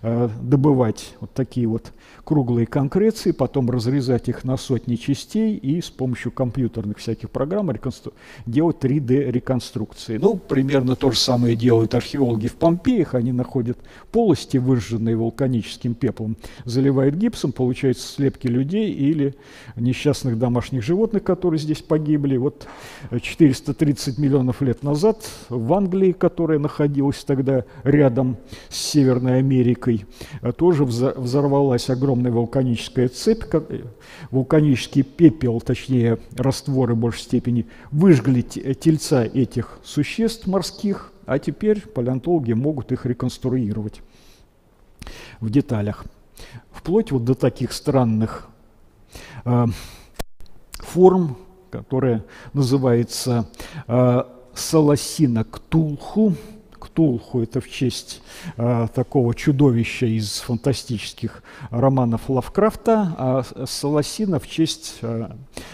э, добывать вот такие вот круглые конкреции, потом разрезать их на сотни частей и с помощью компьютерных всяких программ реконстру... делать 3D-реконструкции. Ну, примерно то же самое делают археологи в Помпеях. Они находят полости, выжженные вулканическим пеплом, заливают гипсом, получаются слепки людей или несчастных домашних животных, которые здесь погибли. Вот 430 миллионов лет назад в Англии, которая находилась тогда рядом с Северной Америкой, тоже взорвалась огромная вулканическая цепь, вулканический пепел, точнее растворы в большей степени, выжгли тельца этих существ морских, а теперь палеонтологи могут их реконструировать в деталях. Вплоть вот до таких странных э, форм, которая называется э, Саласина Ктулху. Ктулху – это в честь э, такого чудовища из фантастических романов Лавкрафта, а Саласина в честь э,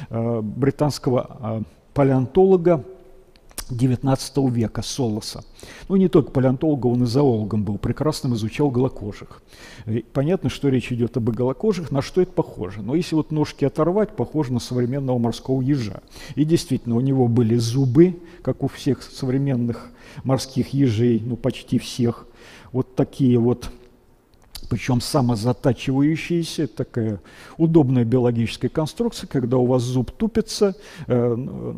э, британского э, палеонтолога XIX века Солоса. Ну, не только палеонтологом, он и зоологом был, прекрасно изучал голокожих. Понятно, что речь идет об голокожих, на что это похоже. Но если вот ножки оторвать, похоже на современного морского ежа. И действительно, у него были зубы, как у всех современных морских ежей, ну, почти всех. Вот такие вот причем самозатачивающиеся, такая удобная биологическая конструкция, когда у вас зуб тупится, э,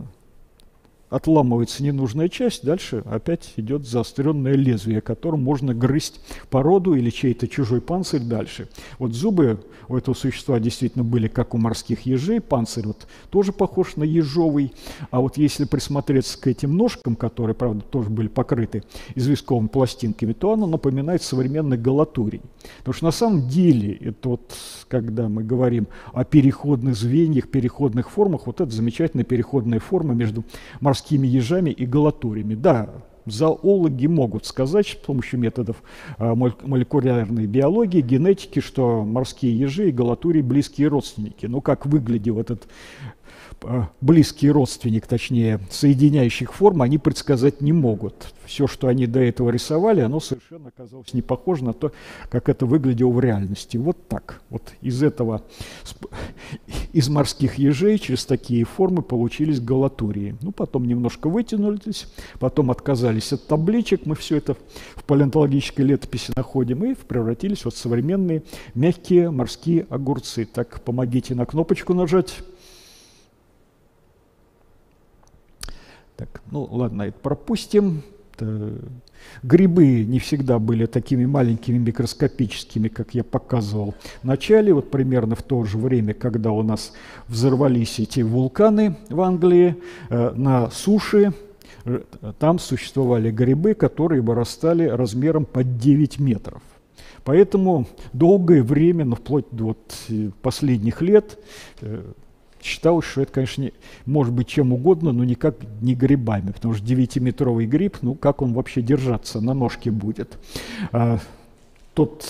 отламывается ненужная часть, дальше опять идет заостренное лезвие, которым можно грызть породу или чей-то чужой панцирь дальше. Вот зубы у этого существа действительно были как у морских ежей, панцирь вот тоже похож на ежовый, а вот если присмотреться к этим ножкам, которые, правда, тоже были покрыты известковыми пластинками, то оно напоминает современный галатурий. Потому что на самом деле, это вот, когда мы говорим о переходных звеньях, переходных формах, вот это замечательная переходная форма между морским морскими ежами и галатуриями. Да, зоологи могут сказать с помощью методов а, молекулярной биологии, генетики, что морские ежи и галатурии близкие родственники. Но как выглядел этот близкий родственник, точнее, соединяющих форм, они предсказать не могут. Все, что они до этого рисовали, оно совершенно оказалось не похоже на то, как это выглядело в реальности. Вот так. Вот из этого, из морских ежей через такие формы получились галатурии. Ну, потом немножко вытянулись, потом отказались от табличек, мы все это в палеонтологической летописи находим, и превратились вот в современные мягкие морские огурцы. Так, помогите на кнопочку нажать. Так, ну ладно, это пропустим. Грибы не всегда были такими маленькими микроскопическими, как я показывал в начале, вот примерно в то же время, когда у нас взорвались эти вулканы в Англии, э, на суше э, там существовали грибы, которые вырастали размером под 9 метров. Поэтому долгое время, ну, вплоть до вот э, последних лет, считалось, что это, конечно, не, может быть чем угодно, но никак не грибами, потому что 9-метровый гриб, ну как он вообще держаться на ножке будет? А, тот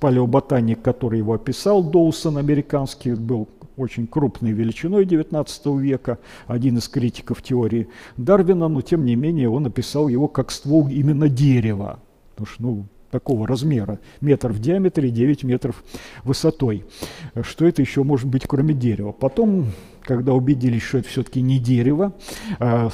палеоботаник, который его описал, Доусон американский, был очень крупной величиной XIX века, один из критиков теории Дарвина, но тем не менее он описал его как ствол именно дерева. Потому что, ну, такого размера, метр в диаметре, 9 метров высотой. Что это еще может быть, кроме дерева? Потом, когда убедились, что это все-таки не дерево, а,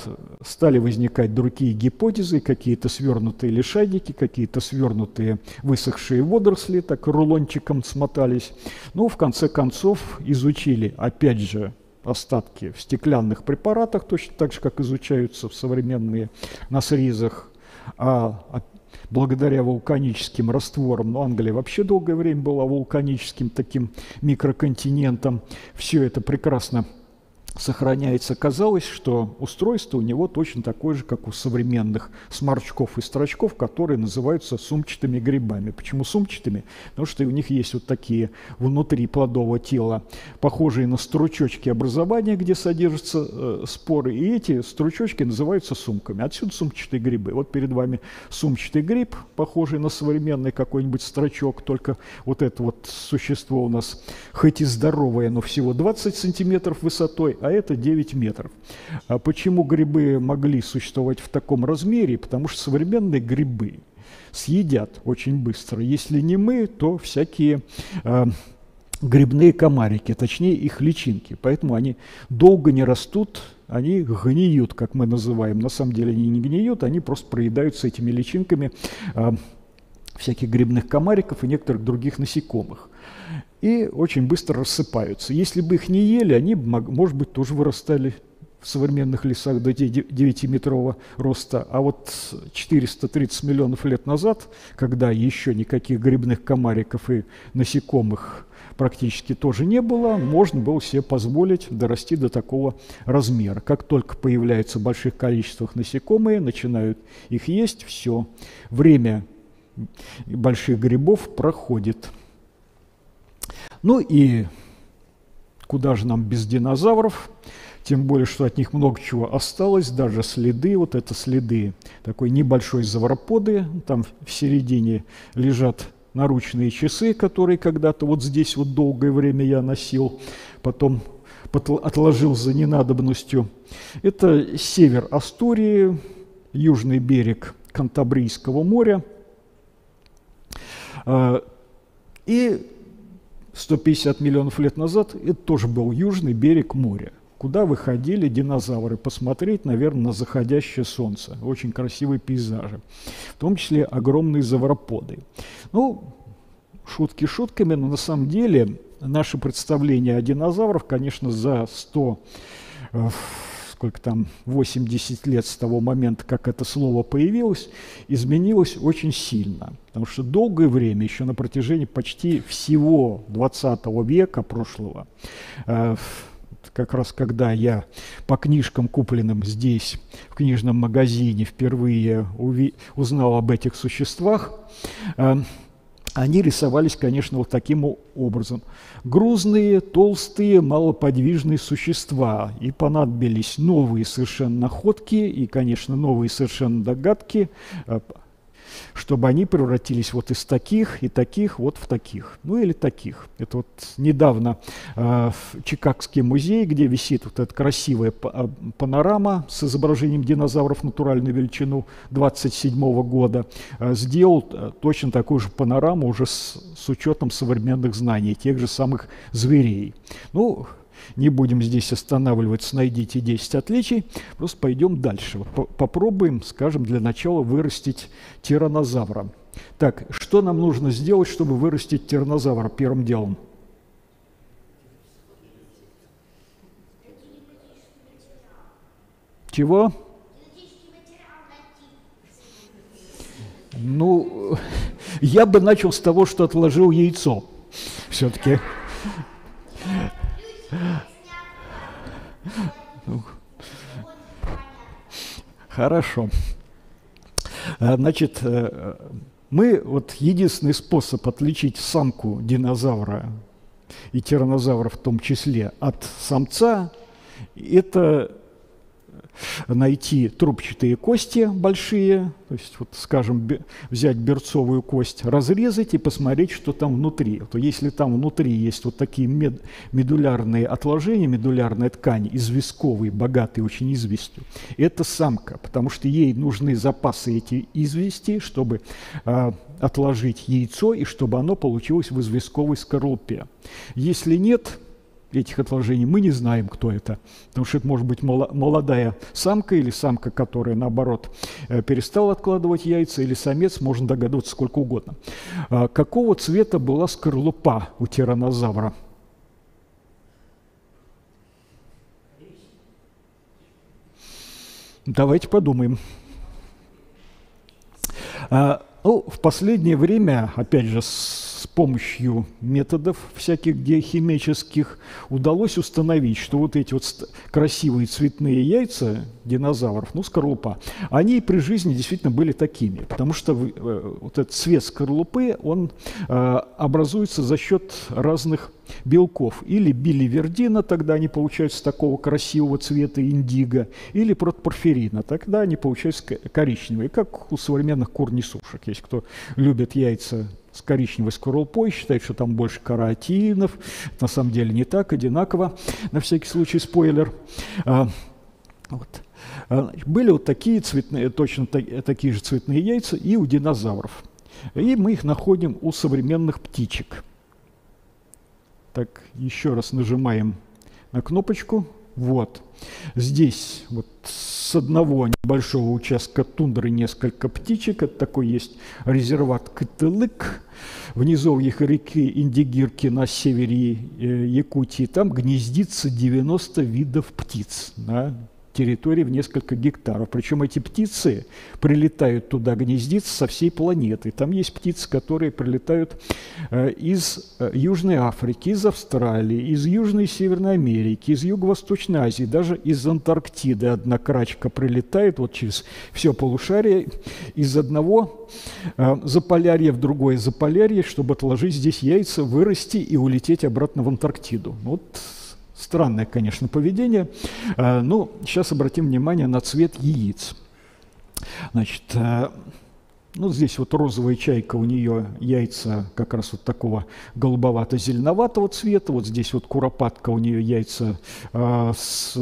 стали возникать другие гипотезы, какие-то свернутые лишайники, какие-то свернутые высохшие водоросли, так рулончиком смотались. Ну, в конце концов, изучили, опять же, остатки в стеклянных препаратах, точно так же, как изучаются в современные на срезах, а благодаря вулканическим растворам, но Англия вообще долгое время была вулканическим таким микроконтинентом, все это прекрасно сохраняется. Казалось, что устройство у него точно такое же, как у современных сморчков и строчков, которые называются сумчатыми грибами. Почему сумчатыми? Потому что у них есть вот такие внутри плодового тела, похожие на стручочки образования, где содержатся э, споры, и эти стручочки называются сумками. Отсюда сумчатые грибы. Вот перед вами сумчатый гриб, похожий на современный какой-нибудь строчок, только вот это вот существо у нас хоть и здоровое, но всего 20 сантиметров высотой, а это 9 метров. А почему грибы могли существовать в таком размере? Потому что современные грибы съедят очень быстро. Если не мы, то всякие э, грибные комарики, точнее их личинки. Поэтому они долго не растут, они гниют, как мы называем. На самом деле они не гниют, они просто проедаются этими личинками э, всяких грибных комариков и некоторых других насекомых и очень быстро рассыпаются. Если бы их не ели, они, может быть, тоже вырастали в современных лесах до 9-метрового роста. А вот 430 миллионов лет назад, когда еще никаких грибных комариков и насекомых практически тоже не было, можно было себе позволить дорасти до такого размера. Как только появляются в больших количествах насекомые, начинают их есть, все, время больших грибов проходит. Ну и куда же нам без динозавров? Тем более, что от них много чего осталось, даже следы, вот это следы такой небольшой завроподы, там в середине лежат наручные часы, которые когда-то вот здесь вот долгое время я носил, потом отложил за ненадобностью. Это север Астурии, южный берег Кантабрийского моря. А, и 150 миллионов лет назад это тоже был южный берег моря, куда выходили динозавры посмотреть, наверное, на заходящее солнце. Очень красивые пейзажи, в том числе огромные завроподы. Ну, шутки шутками, но на самом деле наше представление о динозаврах, конечно, за 100 сколько там, 80 лет с того момента, как это слово появилось, изменилось очень сильно. Потому что долгое время, еще на протяжении почти всего 20 века прошлого, э, как раз когда я по книжкам, купленным здесь, в книжном магазине, впервые узнал об этих существах, э, они рисовались, конечно, вот таким образом. Грузные, толстые, малоподвижные существа. И понадобились новые совершенно находки и, конечно, новые совершенно догадки э, чтобы они превратились вот из таких и таких вот в таких, ну или таких. Это вот недавно э, в Чикагский музей, где висит вот эта красивая а, панорама с изображением динозавров натуральную величину 27 года, э, сделал э, точно такую же панораму уже с, с учетом современных знаний, тех же самых зверей. Ну, не будем здесь останавливаться, найдите 10 отличий, просто пойдем дальше. Попробуем, скажем, для начала вырастить тиранозавра. Так, что нам нужно сделать, чтобы вырастить тиранозавра первым делом? Чего? Ну, [laughs] я бы начал с того, что отложил яйцо. Все-таки. Хорошо. А, значит, э, мы вот единственный способ отличить самку динозавра и тиранозавра в том числе от самца, это найти трубчатые кости большие, то есть, вот, скажем, взять берцовую кость, разрезать и посмотреть, что там внутри. То если там внутри есть вот такие мед, медулярные отложения, медулярная ткань, известковые, богатые очень известью, это самка, потому что ей нужны запасы эти извести, чтобы э, отложить яйцо и чтобы оно получилось в известковой скорлупе. Если нет, этих отложений, мы не знаем, кто это. Потому что это может быть молодая самка или самка, которая, наоборот, э, перестала откладывать яйца, или самец, можно догадываться сколько угодно. А какого цвета была скорлупа у тиранозавра? Давайте подумаем. А, ну, в последнее время, опять же, с помощью методов всяких геохимических удалось установить, что вот эти вот красивые цветные яйца динозавров, ну, скорлупа, они при жизни действительно были такими, потому что э, вот этот цвет скорлупы, он э, образуется за счет разных белков. Или биливердина, тогда они получаются такого красивого цвета индиго, или протопорфирина, тогда они получаются коричневые, как у современных курнесушек. Есть кто любит яйца с коричневой скорлупой, считает, что там больше каротинов. На самом деле не так, одинаково. На всякий случай спойлер. А, вот. А, были вот такие цветные, точно такие же цветные яйца и у динозавров. И мы их находим у современных птичек. Так, еще раз нажимаем на кнопочку. Вот. Здесь вот с одного небольшого участка тундры несколько птичек. Это такой есть резерват Кытылык в низовьях реки Индигирки на севере э, Якутии. Там гнездится 90 видов птиц. Да? Территории в несколько гектаров. Причем эти птицы прилетают туда гнездиться со всей планеты. Там есть птицы, которые прилетают э, из э, Южной Африки, из Австралии, из Южной и Северной Америки, из Юго-Восточной Азии, даже из Антарктиды одна крачка прилетает вот через все полушарие из одного э, заполярья в другое заполярье, чтобы отложить здесь яйца, вырасти и улететь обратно в Антарктиду. Вот Странное, конечно, поведение. Э, Но ну, сейчас обратим внимание на цвет яиц. Значит, э, ну, здесь вот розовая чайка, у нее яйца как раз вот такого голубовато-зеленоватого цвета. Вот здесь вот куропатка, у нее яйца э, с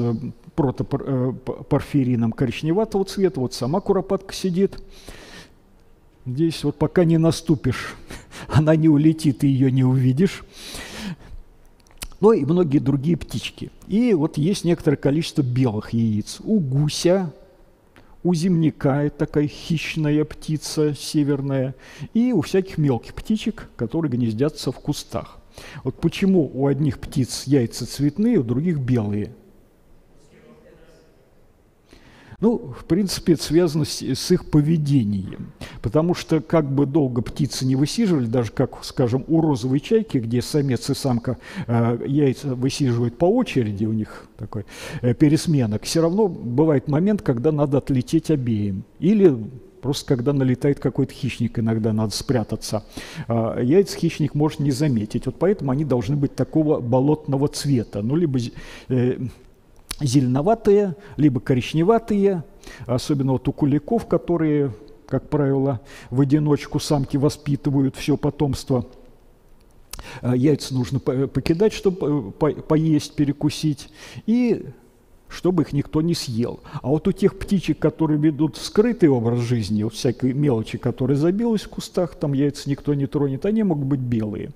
протопорфирином коричневатого цвета. Вот сама куропатка сидит. Здесь вот пока не наступишь, [laughs] она не улетит, и ее не увидишь но и многие другие птички. И вот есть некоторое количество белых яиц. У гуся, у земляка, это такая хищная птица северная, и у всяких мелких птичек, которые гнездятся в кустах. Вот почему у одних птиц яйца цветные, у других белые. Ну, в принципе, это связано с, с их поведением. Потому что как бы долго птицы не высиживали, даже как, скажем, у розовой чайки, где самец и самка э, яйца высиживают по очереди, у них такой э, пересменок, все равно бывает момент, когда надо отлететь обеим. Или Просто когда налетает какой-то хищник, иногда надо спрятаться. А, яйца хищник может не заметить. Вот поэтому они должны быть такого болотного цвета. Ну, либо э, зеленоватые, либо коричневатые, особенно вот у куликов, которые, как правило, в одиночку самки воспитывают все потомство. А, яйца нужно покидать, чтобы э, поесть, перекусить, и чтобы их никто не съел. А вот у тех птичек, которые ведут скрытый образ жизни, вот всякой мелочи, которая забилась в кустах, там яйца никто не тронет, они могут быть белые.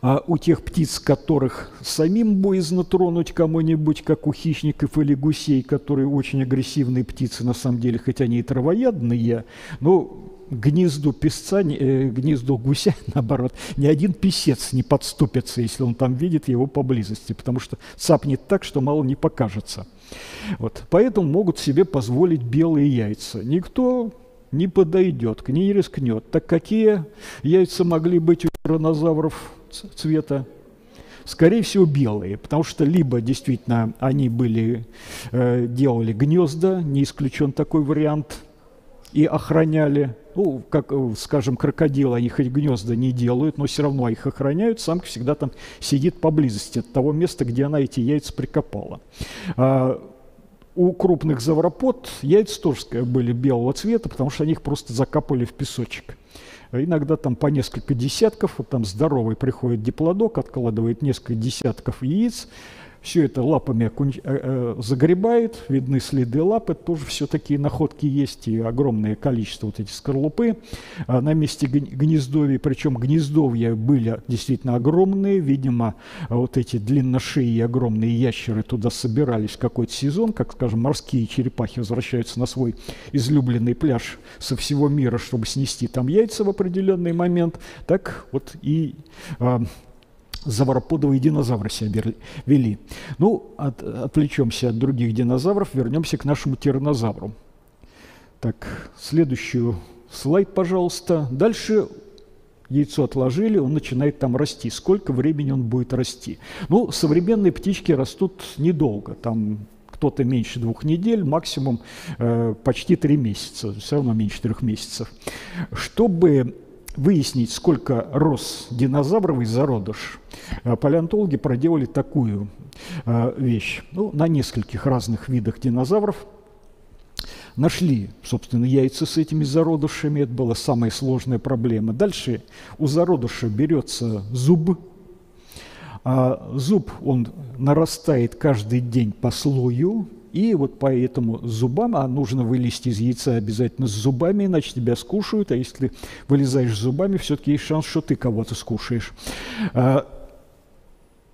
А, у тех птиц, которых самим боязно тронуть кому-нибудь, как у хищников или гусей, которые очень агрессивные птицы, на самом деле, хотя они и травоядные, но гнезду песца, э, гнезду гуся, [laughs] наоборот, ни один писец не подступится, если он там видит его поблизости, потому что цапнет так, что мало не покажется. Вот. Поэтому могут себе позволить белые яйца. Никто не подойдет, к ней не рискнет. Так какие яйца могли быть у тиранозавров цвета? Скорее всего, белые, потому что либо действительно они были, э, делали гнезда, не исключен такой вариант, и охраняли, ну, как, э, скажем, крокодилы, они хоть гнезда не делают, но все равно их охраняют, самка всегда там сидит поблизости от того места, где она эти яйца прикопала. А, у крупных завропод яйца тоже были белого цвета, потому что они их просто закапывали в песочек. Иногда там по несколько десятков, вот там здоровый приходит диплодок, откладывает несколько десятков яиц, все это лапами э, э, загребает, видны следы лапы, тоже все такие находки есть, и огромное количество вот эти скорлупы а на месте гнездовья, причем гнездовья были действительно огромные, видимо, вот эти длинношеи огромные ящеры туда собирались в какой-то сезон, как, скажем, морские черепахи возвращаются на свой излюбленный пляж со всего мира, чтобы снести там яйца в определенный момент, так вот и а, Завроподовые динозавры себя вели. Ну, от, отвлечемся от других динозавров, вернемся к нашему тиранозавру. Так, следующий слайд, пожалуйста. Дальше яйцо отложили, он начинает там расти. Сколько времени он будет расти? Ну, современные птички растут недолго, там кто-то меньше двух недель, максимум э, почти три месяца, все равно меньше трех месяцев. Чтобы выяснить, сколько рос динозавровый зародыш, э, палеонтологи проделали такую э, вещь. Ну, на нескольких разных видах динозавров нашли, собственно, яйца с этими зародышами. Это была самая сложная проблема. Дальше у зародыша берется зуб. А зуб, он нарастает каждый день по слою, и вот поэтому зубам, а нужно вылезть из яйца обязательно с зубами, иначе тебя скушают, а если вылезаешь с зубами, все-таки есть шанс, что ты кого-то скушаешь. А,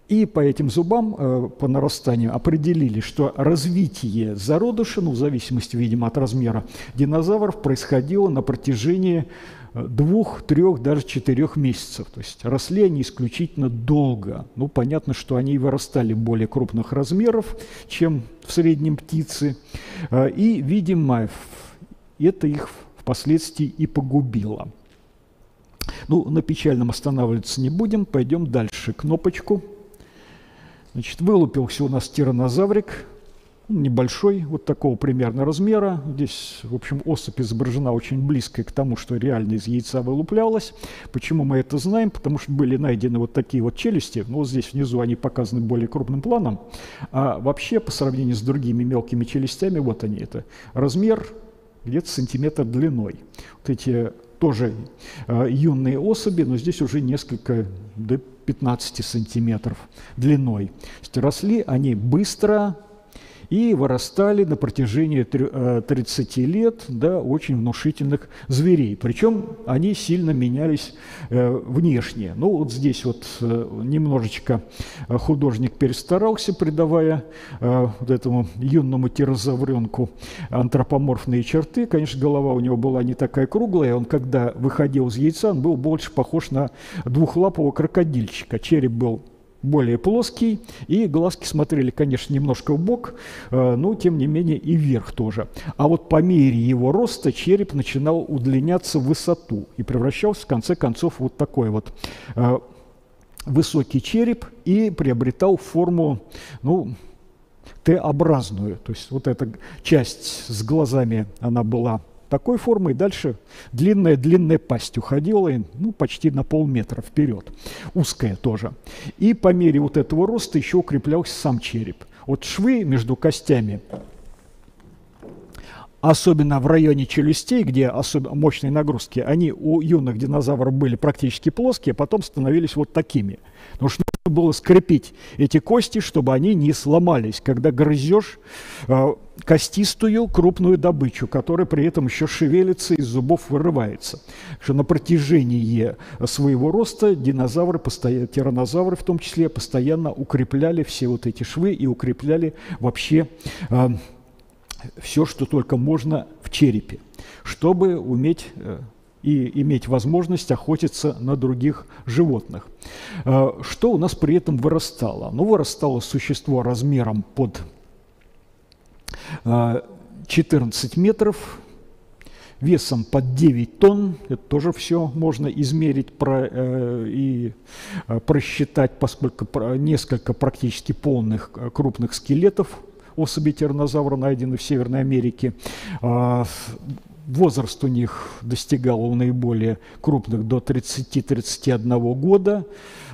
И по этим зубам, э, по нарастанию, определили, что развитие зародыша, ну, в зависимости, видимо, от размера динозавров, происходило на протяжении двух, трех, даже четырех месяцев. То есть росли они исключительно долго. Ну, понятно, что они вырастали более крупных размеров, чем в среднем птицы. Э, и, видимо, это их впоследствии и погубило. Ну, на печальном останавливаться не будем, пойдем дальше. Кнопочку. Значит, вылупился у нас тиранозаврик, небольшой, вот такого примерно размера. Здесь, в общем, особь изображена очень близко к тому, что реально из яйца вылуплялась. Почему мы это знаем? Потому что были найдены вот такие вот челюсти. Ну, вот здесь внизу они показаны более крупным планом. А вообще, по сравнению с другими мелкими челюстями, вот они, это размер где-то сантиметр длиной. Вот эти тоже э, юные особи, но здесь уже несколько, до 15 сантиметров длиной. То есть росли они быстро, и вырастали на протяжении 30 э, лет до очень внушительных зверей. Причем они сильно менялись э, внешне. Ну вот здесь вот э, немножечко художник перестарался, придавая вот этому юному тирозавренку антропоморфные черты. Конечно, голова у него была не такая круглая. Он, когда выходил из яйца, он был больше похож на двухлапого крокодильчика. Череп был более плоский, и глазки смотрели, конечно, немножко в бок, э, но тем не менее и вверх тоже. А вот по мере его роста череп начинал удлиняться в высоту и превращался в конце концов вот такой вот э, высокий череп и приобретал форму, ну, Т-образную. То есть вот эта часть с глазами, она была такой формы, и дальше длинная-длинная пасть уходила, ну, почти на полметра вперед, узкая тоже. И по мере вот этого роста еще укреплялся сам череп. Вот швы между костями особенно в районе челюстей, где особенно мощные нагрузки, они у юных динозавров были практически плоские, а потом становились вот такими. Потому что было скрепить эти кости, чтобы они не сломались, когда грызешь э, костистую крупную добычу, которая при этом еще шевелится, из зубов вырывается. Что на протяжении своего роста динозавры, постоянно, тиранозавры в том числе, постоянно укрепляли все вот эти швы и укрепляли вообще э, все, что только можно в черепе, чтобы уметь э, и иметь возможность охотиться на других животных. Э, что у нас при этом вырастало? Ну, вырастало существо размером под 14 э, метров, весом под 9 тонн, это тоже все можно измерить про, э, и э, просчитать, поскольку несколько практически полных крупных скелетов особи тираннозавра найдены в Северной Америке. А, возраст у них достигал у наиболее крупных до 30-31 года.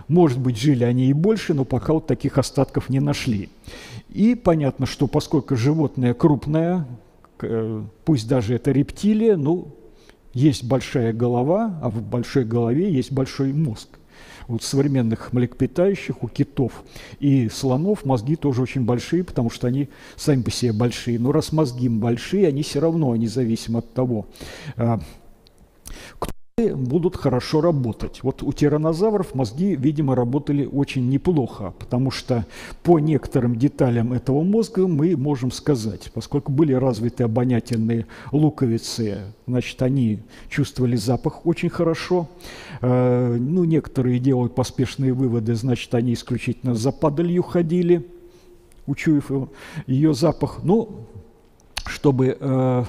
Может быть, жили они и больше, но пока вот таких остатков не нашли. И понятно, что поскольку животное крупное, э, пусть даже это рептилия, ну, есть большая голова, а в большой голове есть большой мозг у современных млекопитающих, у китов и слонов мозги тоже очень большие, потому что они сами по себе большие. Но раз мозги большие, они все равно, независимо от того, а, кто будут хорошо работать. Вот у тиранозавров мозги, видимо, работали очень неплохо, потому что по некоторым деталям этого мозга мы можем сказать, поскольку были развиты обонятельные луковицы, значит, они чувствовали запах очень хорошо. Э, ну, некоторые делают поспешные выводы, значит, они исключительно за падалью ходили, учуяв ее запах. Ну, чтобы э,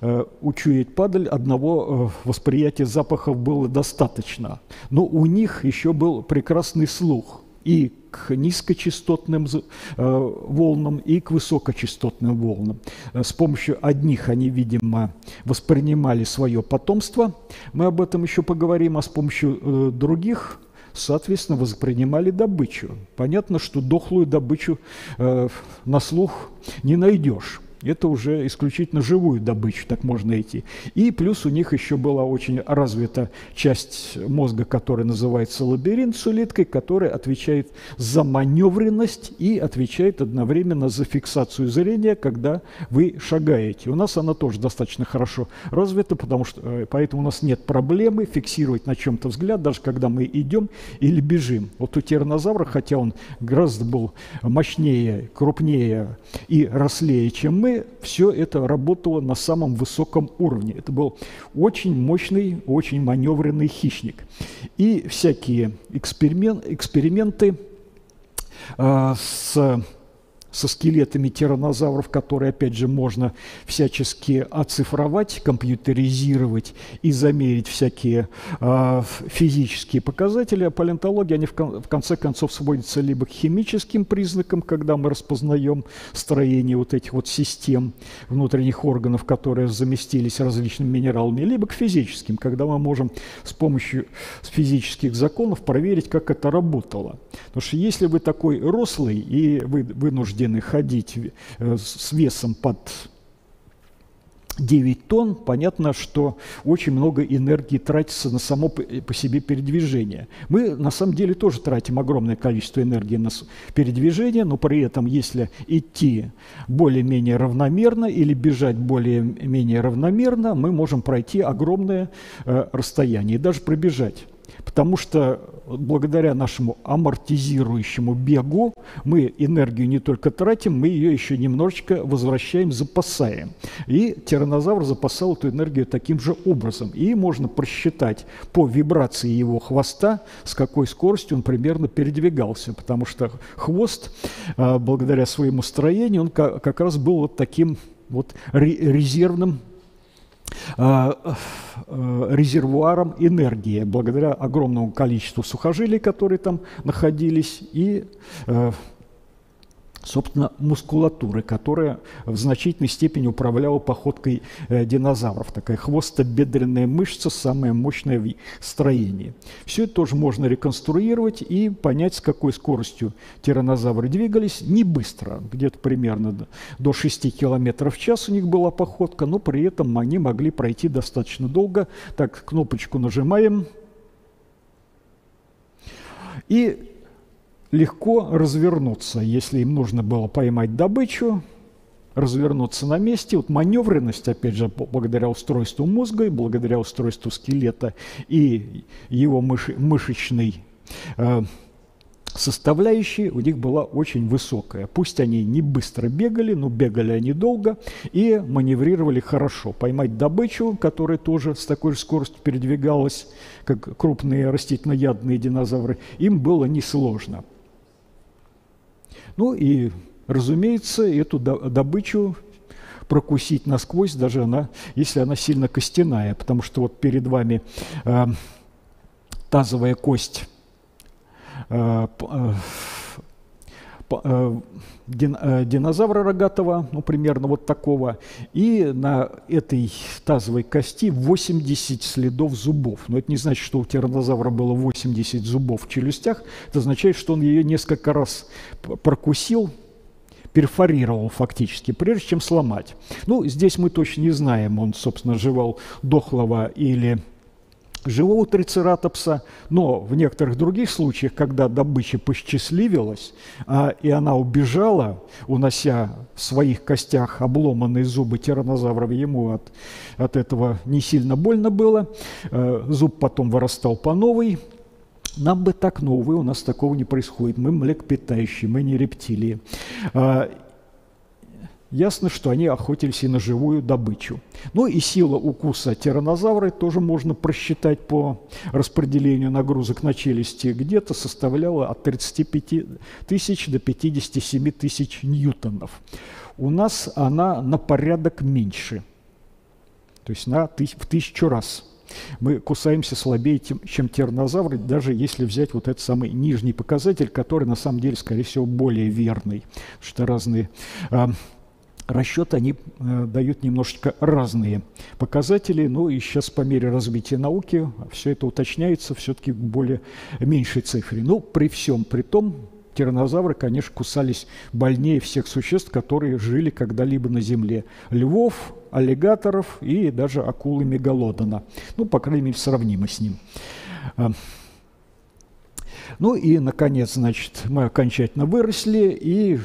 э, учуять падаль, одного э, восприятия запахов было достаточно. Но у них еще был прекрасный слух и к низкочастотным э, волнам, и к высокочастотным волнам. Э, с помощью одних они, видимо, воспринимали свое потомство, мы об этом еще поговорим, а с помощью э, других соответственно, воспринимали добычу. Понятно, что дохлую добычу э, на слух не найдешь. Это уже исключительно живую добычу, так можно идти. И плюс у них еще была очень развита часть мозга, которая называется лабиринт с улиткой, которая отвечает за маневренность и отвечает одновременно за фиксацию зрения, когда вы шагаете. У нас она тоже достаточно хорошо развита, потому что, э, поэтому у нас нет проблемы фиксировать на чем-то взгляд, даже когда мы идем или бежим. Вот у тиранозавра, хотя он гораздо был мощнее, крупнее и рослее, чем мы, все это работало на самом высоком уровне. Это был очень мощный, очень маневренный хищник. И всякие эксперимент, эксперименты э, с со скелетами тиранозавров, которые, опять же, можно всячески оцифровать, компьютеризировать и замерить всякие э, физические показатели. А палеонтология, они в, кон в конце концов сводятся либо к химическим признакам, когда мы распознаем строение вот этих вот систем внутренних органов, которые заместились различными минералами, либо к физическим, когда мы можем с помощью физических законов проверить, как это работало. Потому что если вы такой рослый и вы вынуждены вынуждены ходить э, с весом под 9 тонн, понятно, что очень много энергии тратится на само по себе передвижение. Мы на самом деле тоже тратим огромное количество энергии на передвижение, но при этом, если идти более-менее равномерно или бежать более-менее равномерно, мы можем пройти огромное э, расстояние и даже пробежать. Потому что благодаря нашему амортизирующему бегу мы энергию не только тратим, мы ее еще немножечко возвращаем, запасаем. И тиранозавр запасал эту энергию таким же образом. И можно просчитать по вибрации его хвоста, с какой скоростью он примерно передвигался. Потому что хвост, а, благодаря своему строению, он как раз был вот таким вот резервным резервуаром энергии благодаря огромному количеству сухожилий, которые там находились, и э, собственно, мускулатуры, которая в значительной степени управляла походкой э, динозавров. Такая хвостобедренная мышца, самая мощная в строении. Все это тоже можно реконструировать и понять, с какой скоростью тиранозавры двигались. Не быстро, где-то примерно до 6 км в час у них была походка, но при этом они могли пройти достаточно долго. Так, кнопочку нажимаем. И легко развернуться, если им нужно было поймать добычу, развернуться на месте. Вот маневренность, опять же, благодаря устройству мозга и благодаря устройству скелета и его мыши, мышечной э, составляющей у них была очень высокая. Пусть они не быстро бегали, но бегали они долго и маневрировали хорошо. Поймать добычу, которая тоже с такой же скоростью передвигалась, как крупные растительноядные динозавры, им было несложно. Ну и, разумеется, эту добычу прокусить насквозь, даже она, если она сильно костяная, потому что вот перед вами э, тазовая кость э, э, Э, динозавра рогатого, ну, примерно вот такого, и на этой тазовой кости 80 следов зубов. Но это не значит, что у тиранозавра было 80 зубов в челюстях, это означает, что он ее несколько раз прокусил, перфорировал фактически, прежде чем сломать. Ну, здесь мы точно не знаем, он, собственно, жевал дохлого или живого трицератопса, но в некоторых других случаях, когда добыча посчастливилась, а, и она убежала, унося в своих костях обломанные зубы тиранозавров, ему от, от этого не сильно больно было, а, зуб потом вырастал по новой, нам бы так, но, увы, у нас такого не происходит. Мы млекопитающие, мы не рептилии. Ясно, что они охотились и на живую добычу. Ну и сила укуса тиранозавра тоже можно просчитать по распределению нагрузок на челюсти. Где-то составляла от 35 тысяч до 57 тысяч ньютонов. У нас она на порядок меньше, то есть на тысяч, в тысячу раз. Мы кусаемся слабее, чем тиранозавры, даже если взять вот этот самый нижний показатель, который на самом деле, скорее всего, более верный. Потому что разные а, расчеты, они э, дают немножечко разные показатели, но и сейчас по мере развития науки все это уточняется все-таки к более меньшей цифре. Но при всем при том, тираннозавры, конечно, кусались больнее всех существ, которые жили когда-либо на Земле. Львов, аллигаторов и даже акулы мегалодона. Ну, по крайней мере, сравнимо с ним. А, ну и, наконец, значит, мы окончательно выросли, и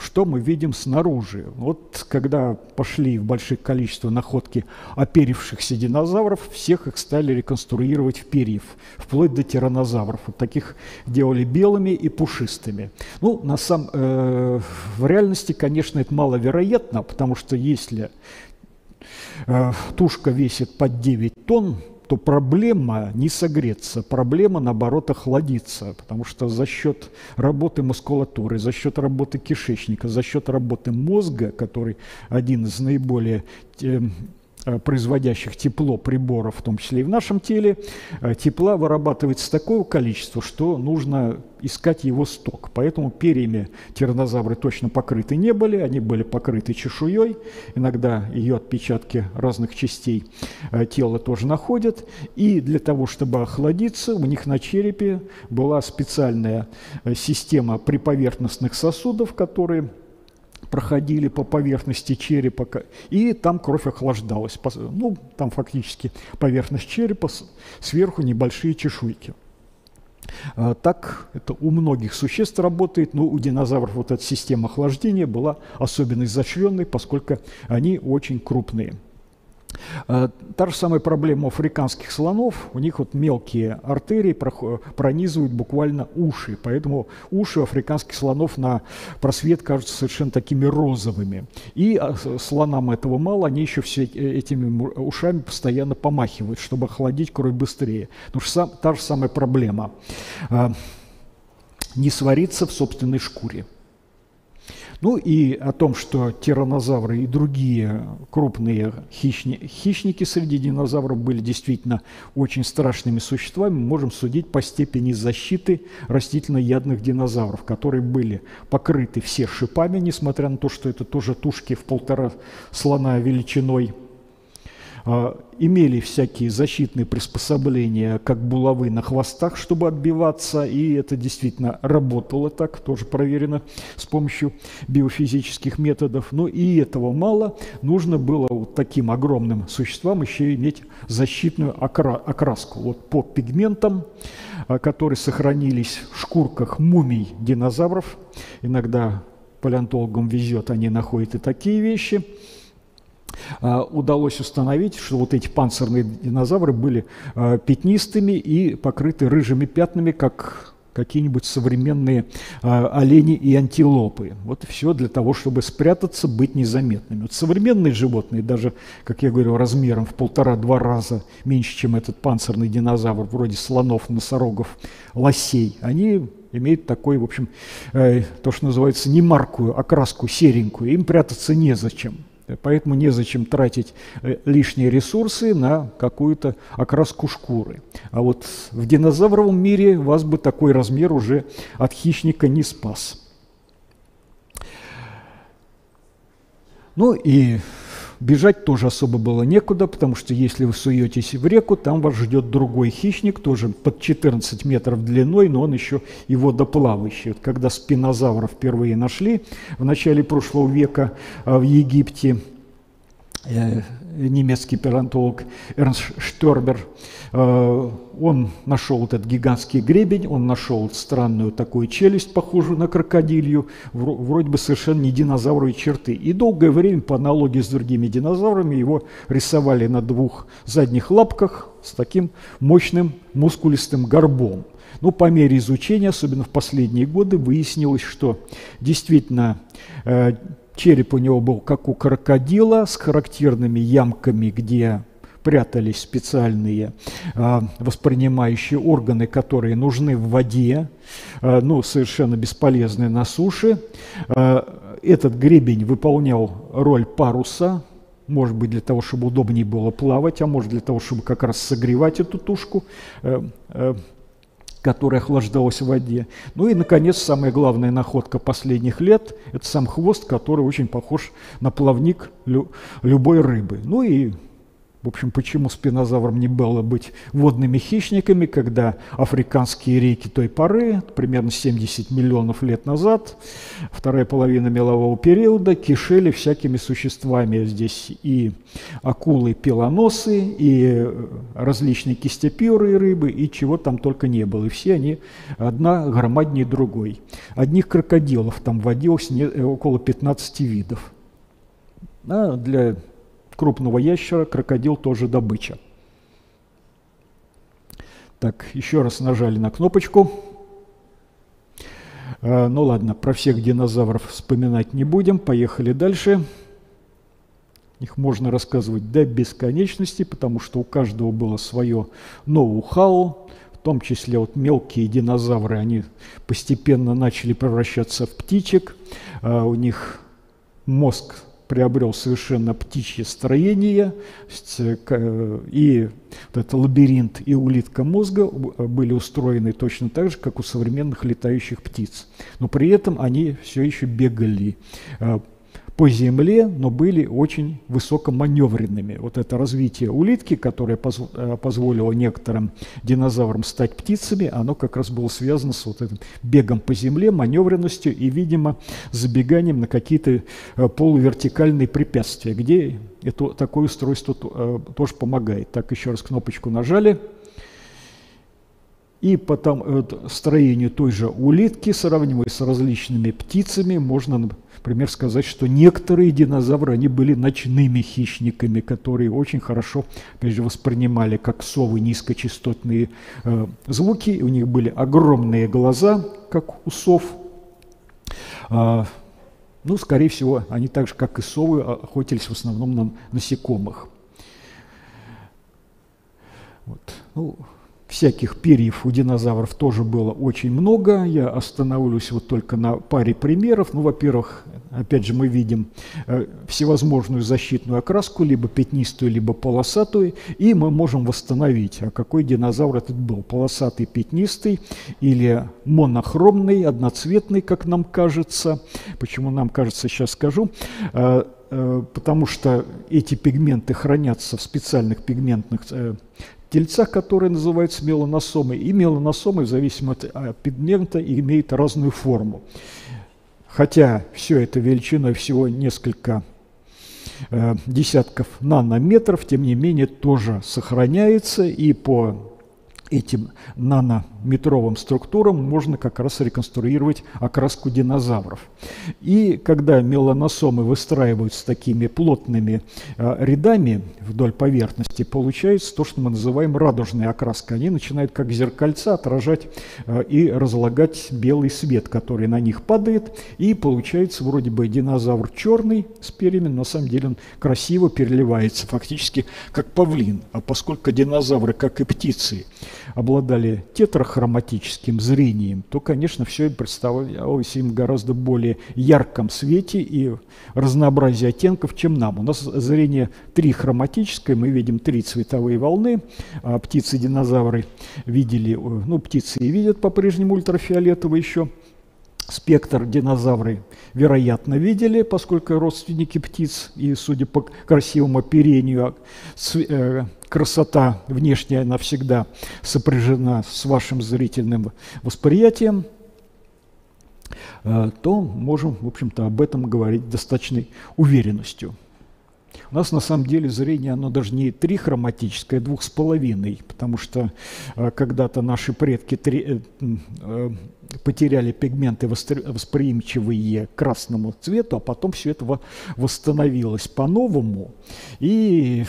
что мы видим снаружи. Вот когда пошли в больших количествах находки оперившихся динозавров, всех их стали реконструировать в перьев, вплоть до тиранозавров. Вот таких делали белыми и пушистыми. Ну, на сам, э, в реальности, конечно, это маловероятно, потому что если э, тушка весит под 9 тонн, то проблема не согреться, проблема, наоборот, охладиться, потому что за счет работы мускулатуры, за счет работы кишечника, за счет работы мозга, который один из наиболее э, Э, производящих тепло приборов, в том числе и в нашем теле, э, тепла вырабатывается такого количества, что нужно искать его сток. Поэтому перьями тиранозавры точно покрыты не были, они были покрыты чешуей, иногда ее отпечатки разных частей э, тела тоже находят. И для того, чтобы охладиться, у них на черепе была специальная система приповерхностных сосудов, которые проходили по поверхности черепа, и там кровь охлаждалась. Ну, там фактически поверхность черепа, сверху небольшие чешуйки. А, так это у многих существ работает, но у динозавров вот эта система охлаждения была особенно изощренной, поскольку они очень крупные. Э, та же самая проблема у африканских слонов. У них вот мелкие артерии пронизывают буквально уши. Поэтому уши африканских слонов на просвет кажутся совершенно такими розовыми. И а, слонам этого мало, они еще все этими ушами постоянно помахивают, чтобы охладить кровь быстрее. Потому что та же самая проблема. Э, не свариться в собственной шкуре. Ну и о том, что тиранозавры и другие крупные хищни, хищники среди динозавров были действительно очень страшными существами, можем судить по степени защиты растительноядных динозавров, которые были покрыты все шипами, несмотря на то, что это тоже тушки в полтора слона величиной – имели всякие защитные приспособления, как булавы на хвостах, чтобы отбиваться, и это действительно работало так, тоже проверено с помощью биофизических методов. Но и этого мало, нужно было вот таким огромным существам еще иметь защитную окра окраску. Вот по пигментам, а, которые сохранились в шкурках мумий динозавров, иногда палеонтологам везет, они находят и такие вещи – а, удалось установить, что вот эти панцирные динозавры были а, пятнистыми и покрыты рыжими пятнами, как какие-нибудь современные э, олени и антилопы. Вот все для того, чтобы спрятаться, быть незаметными. Вот современные животные, даже, как я говорю, размером в полтора-два раза меньше, чем этот панцирный динозавр, вроде слонов, носорогов, лосей, они имеют такой, в общем, э, то, что называется, немаркую окраску, серенькую. Им прятаться незачем. Поэтому незачем тратить э, лишние ресурсы на какую-то окраску шкуры. А вот в динозавровом мире вас бы такой размер уже от хищника не спас. Ну и Бежать тоже особо было некуда, потому что если вы суетесь в реку, там вас ждет другой хищник, тоже под 14 метров длиной, но он еще и водоплавающий. Вот когда спинозавра впервые нашли в начале прошлого века а, в Египте, э, немецкий палеонтолог Эрнст Штербер, э, он нашел этот гигантский гребень, он нашел странную такую челюсть, похожую на крокодилью, вроде бы совершенно не динозавровые черты. И долгое время, по аналогии с другими динозаврами, его рисовали на двух задних лапках с таким мощным мускулистым горбом. Но по мере изучения, особенно в последние годы, выяснилось, что действительно э, Череп у него был как у крокодила, с характерными ямками, где прятались специальные э, воспринимающие органы, которые нужны в воде, э, ну, совершенно бесполезны на суше. Э, этот гребень выполнял роль паруса, может быть, для того, чтобы удобнее было плавать, а может для того, чтобы как раз согревать эту тушку. Которая охлаждалась в воде. Ну и, наконец, самая главная находка последних лет – это сам хвост, который очень похож на плавник лю любой рыбы. Ну и В общем, почему спинозаврам не было быть водными хищниками, когда африканские реки той поры, примерно 70 миллионов лет назад, вторая половина мелового периода, кишели всякими существами. Здесь и акулы, пелоносы, и различные кистепюры рыбы, и чего там только не было. И все они одна громаднее другой. Одних крокодилов там водилось около 15 видов. А для крупного ящера, крокодил тоже добыча. Так, еще раз нажали на кнопочку. А, ну ладно, про всех динозавров вспоминать не будем. Поехали дальше. Их можно рассказывать до бесконечности, потому что у каждого было свое ноу-хау, в том числе вот мелкие динозавры, они постепенно начали превращаться в птичек, а у них мозг приобрел совершенно птичье строение, и вот этот лабиринт и улитка мозга были устроены точно так же, как у современных летающих птиц. Но при этом они все еще бегали э, по земле, но были очень высокоманевренными. Вот это развитие улитки, которое э, позволило некоторым динозаврам стать птицами, оно как раз было связано с вот этим бегом по земле, маневренностью и, видимо, забеганием на какие-то э, полувертикальные препятствия, где это, такое устройство э, тоже помогает. Так, еще раз кнопочку нажали. И по там, строению той же улитки, сравнивая с различными птицами, можно например, сказать, что некоторые динозавры, они были ночными хищниками, которые очень хорошо, опять же, воспринимали как совы низкочастотные э, звуки. У них были огромные глаза, как у сов. А, ну, скорее всего, они так же, как и совы, охотились в основном на насекомых. Вот. Ну, Всяких перьев у динозавров тоже было очень много. Я остановлюсь вот только на паре примеров. Ну, во-первых, опять же, мы видим э, всевозможную защитную окраску, либо пятнистую, либо полосатую, и мы можем восстановить, а какой динозавр этот был, полосатый, пятнистый или монохромный, одноцветный, как нам кажется. Почему нам кажется, сейчас скажу э, э, потому что эти пигменты хранятся в специальных пигментных тельца, которые называются меланосомой, и меланосомы в зависимости от пигмента имеют разную форму. Хотя все это величиной всего несколько э, десятков нанометров, тем не менее тоже сохраняется и по этим нанометровым структурам можно как раз реконструировать окраску динозавров. И когда меланосомы выстраиваются такими плотными э, рядами вдоль поверхности, получается то, что мы называем радужная окраска. Они начинают как зеркальца отражать э, и разлагать белый свет, который на них падает, и получается вроде бы динозавр черный с перьями, но на самом деле он красиво переливается, фактически как павлин. А поскольку динозавры, как и птицы, обладали тетрахроматическим зрением, то, конечно, все им представлялось им гораздо более ярком свете и разнообразие оттенков, чем нам. У нас зрение трихроматическое, мы видим три цветовые волны, а птицы-динозавры видели, ну, птицы и видят по-прежнему ультрафиолетовый еще, спектр динозавры, вероятно, видели, поскольку родственники птиц, и, судя по красивому оперению, э, красота внешняя навсегда сопряжена с вашим зрительным восприятием, э, то можем, в общем-то, об этом говорить достаточной уверенностью. У нас на самом деле зрение, оно даже не трихроматическое, а двух с половиной, потому что э, когда-то наши предки три, потеряли пигменты восприимчивые к красному цвету, а потом все это восстановилось по-новому. И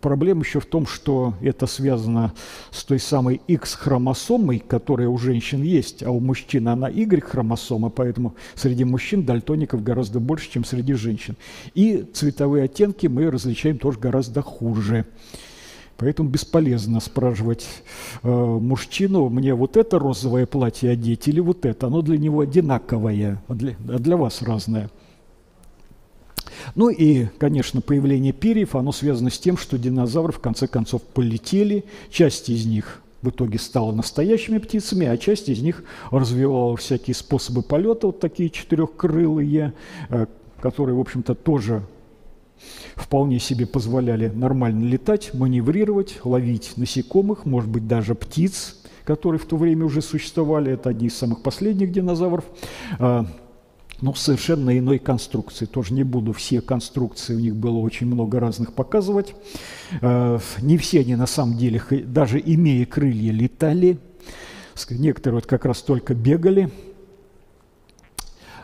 проблема еще в том, что это связано с той самой X-хромосомой, которая у женщин есть, а у мужчин она Y-хромосома, поэтому среди мужчин дальтоников гораздо больше, чем среди женщин. И цветовые оттенки мы различаем тоже гораздо хуже. Поэтому бесполезно спрашивать э, мужчину, мне вот это розовое платье одеть или вот это. Оно для него одинаковое, а для, а для вас разное. Ну и, конечно, появление перьев, оно связано с тем, что динозавры в конце концов полетели, часть из них в итоге стала настоящими птицами, а часть из них развивала всякие способы полета, вот такие четырехкрылые, э, которые, в общем-то, тоже вполне себе позволяли нормально летать, маневрировать, ловить насекомых, может быть, даже птиц, которые в то время уже существовали. Это одни из самых последних динозавров. А, но совершенно иной конструкции. Тоже не буду все конструкции, у них было очень много разных показывать. А, не все они на самом деле, даже имея крылья, летали. Некоторые вот как раз только бегали.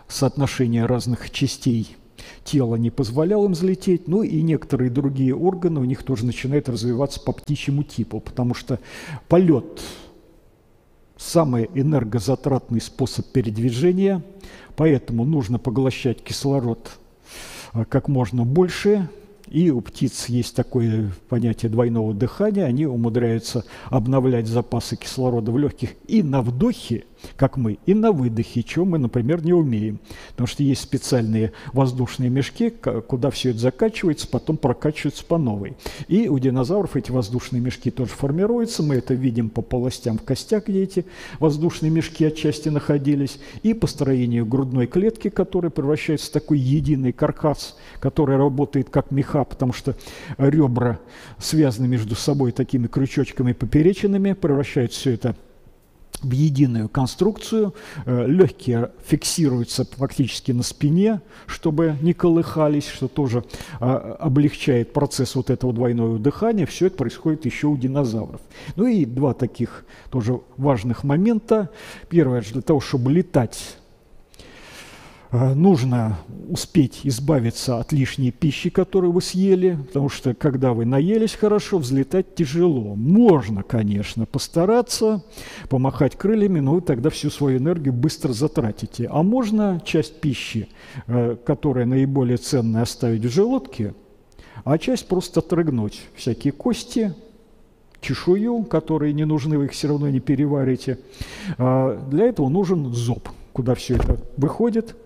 Соотношение разных частей тело не позволяло им взлететь, ну и некоторые другие органы у них тоже начинают развиваться по птичьему типу, потому что полет – самый энергозатратный способ передвижения, поэтому нужно поглощать кислород а, как можно больше, и у птиц есть такое понятие двойного дыхания, они умудряются обновлять запасы кислорода в легких и на вдохе – как мы, и на выдохе, чего мы, например, не умеем. Потому что есть специальные воздушные мешки, куда все это закачивается, потом прокачивается по новой. И у динозавров эти воздушные мешки тоже формируются, мы это видим по полостям в костях, где эти воздушные мешки отчасти находились, и по строению грудной клетки, которая превращается в такой единый каркас, который работает как меха, потому что ребра связаны между собой такими крючочками поперечинами, превращают все это в единую конструкцию. Э, легкие фиксируются фактически на спине, чтобы не колыхались, что тоже а, облегчает процесс вот этого двойного дыхания. Все это происходит еще у динозавров. Ну и два таких тоже важных момента. Первое, для того, чтобы летать нужно успеть избавиться от лишней пищи, которую вы съели, потому что когда вы наелись хорошо, взлетать тяжело. Можно, конечно, постараться, помахать крыльями, но вы тогда всю свою энергию быстро затратите. А можно часть пищи, э, которая наиболее ценная, оставить в желудке, а часть просто отрыгнуть. Всякие кости, чешую, которые не нужны, вы их все равно не переварите. А для этого нужен зоб, куда все это выходит –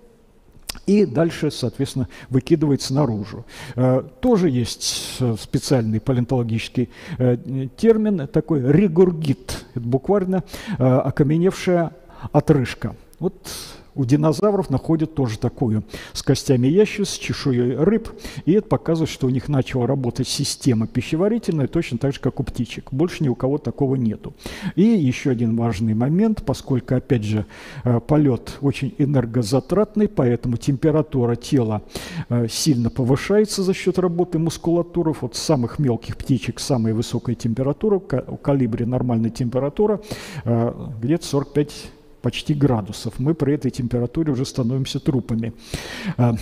и дальше, соответственно, выкидывается наружу. Э, тоже есть э, специальный палеонтологический э, термин, такой регургит, это буквально окаменевшая отрыжка. Вот у динозавров находят тоже такую с костями ящериц, с чешуей рыб, и это показывает, что у них начала работать система пищеварительная, точно так же, как у птичек. Больше ни у кого такого нету. И еще один важный момент, поскольку, опять же, э, полет очень энергозатратный, поэтому температура тела э, сильно повышается за счет работы мускулатуры. Вот самых мелких птичек самая высокая температура, у калибри нормальная температура э, где-то 45 почти градусов. Мы при этой температуре уже становимся трупами а,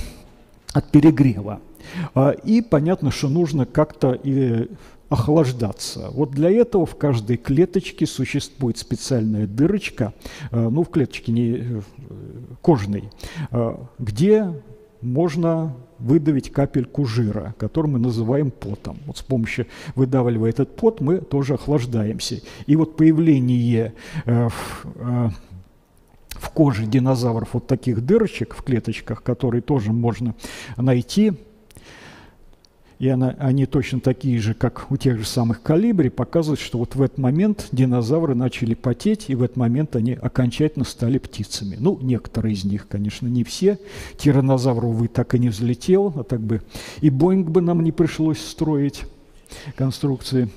от перегрева. А, и понятно, что нужно как-то и охлаждаться. Вот для этого в каждой клеточке существует специальная дырочка, а, ну в клеточке не э, кожной, где можно выдавить капельку жира, который мы называем потом. Вот с помощью выдавливая этот пот мы тоже охлаждаемся. И вот появление э, э, в коже динозавров вот таких дырочек в клеточках, которые тоже можно найти. И она, они точно такие же, как у тех же самых калибри, показывают, что вот в этот момент динозавры начали потеть, и в этот момент они окончательно стали птицами. Ну, некоторые из них, конечно, не все. Тиранозавр, увы, так и не взлетел, а так бы и Боинг бы нам не пришлось строить конструкции.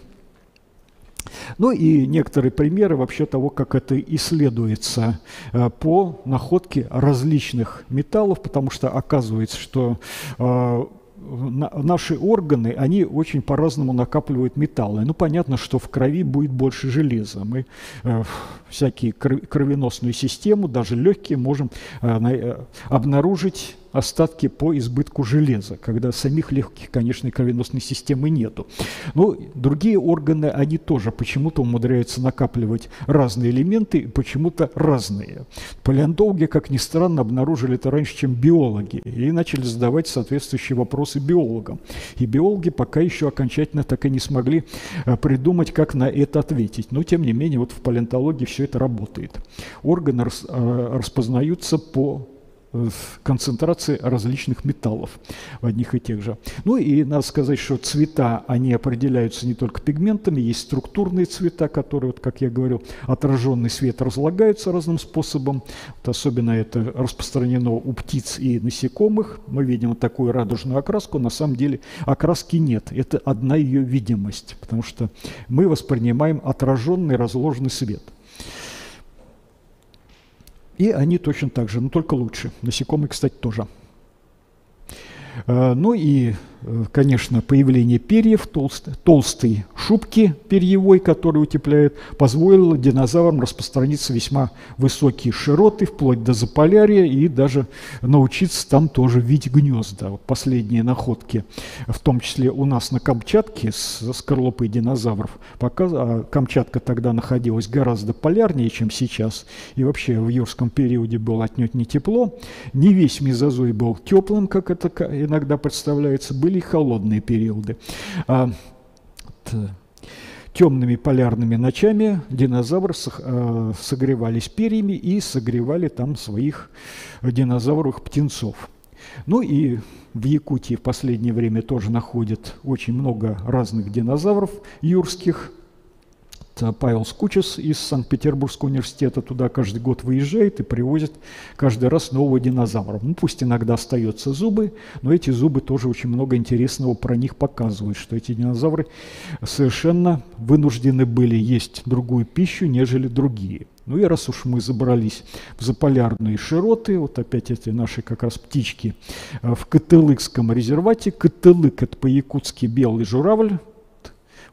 Ну и некоторые примеры вообще того, как это исследуется э, по находке различных металлов, потому что оказывается, что э, наши органы, они очень по-разному накапливают металлы. Ну, понятно, что в крови будет больше железа. Мы э, всякие кровеносную систему, даже легкие, можем обнаружить остатки по избытку железа, когда самих легких, конечно, кровеносной системы нету. Но другие органы, они тоже почему-то умудряются накапливать разные элементы, почему-то разные. Палеонтологи, как ни странно, обнаружили это раньше, чем биологи, и начали задавать соответствующие вопросы биологам. И биологи пока еще окончательно так и не смогли э, придумать, как на это ответить. Но, тем не менее, вот в палеонтологии все это работает. Органы э, распознаются по концентрации различных металлов в одних и тех же. Ну и надо сказать, что цвета, они определяются не только пигментами, есть структурные цвета, которые, вот, как я говорил, отраженный свет разлагаются разным способом. Вот особенно это распространено у птиц и насекомых. Мы видим вот такую радужную окраску, на самом деле окраски нет. Это одна ее видимость, потому что мы воспринимаем отраженный разложенный свет – и они точно так же, но только лучше. Насекомые, кстати, тоже. Э, ну и конечно, появление перьев, толст, толстой шубки перьевой, которая утепляет, позволило динозаврам распространиться весьма высокие широты, вплоть до Заполярья, и даже научиться там тоже видеть гнезда. Вот последние находки, в том числе у нас на Камчатке с скорлупой динозавров, пока, а Камчатка тогда находилась гораздо полярнее, чем сейчас, и вообще в юрском периоде было отнюдь не тепло, не весь мезозой был теплым, как это иногда представляется, были были холодные периоды. А, темными полярными ночами динозавры а, согревались перьями и согревали там своих динозавровых птенцов. Ну и в Якутии в последнее время тоже находят очень много разных динозавров юрских, Павел Скучес из Санкт-Петербургского университета туда каждый год выезжает и привозит каждый раз нового динозавра. Ну, пусть иногда остаются зубы, но эти зубы тоже очень много интересного про них показывают, что эти динозавры совершенно вынуждены были есть другую пищу, нежели другие. Ну и раз уж мы забрались в заполярные широты, вот опять эти наши как раз птички э, в Кытылыкском резервате. Кытылык – это по-якутски белый журавль.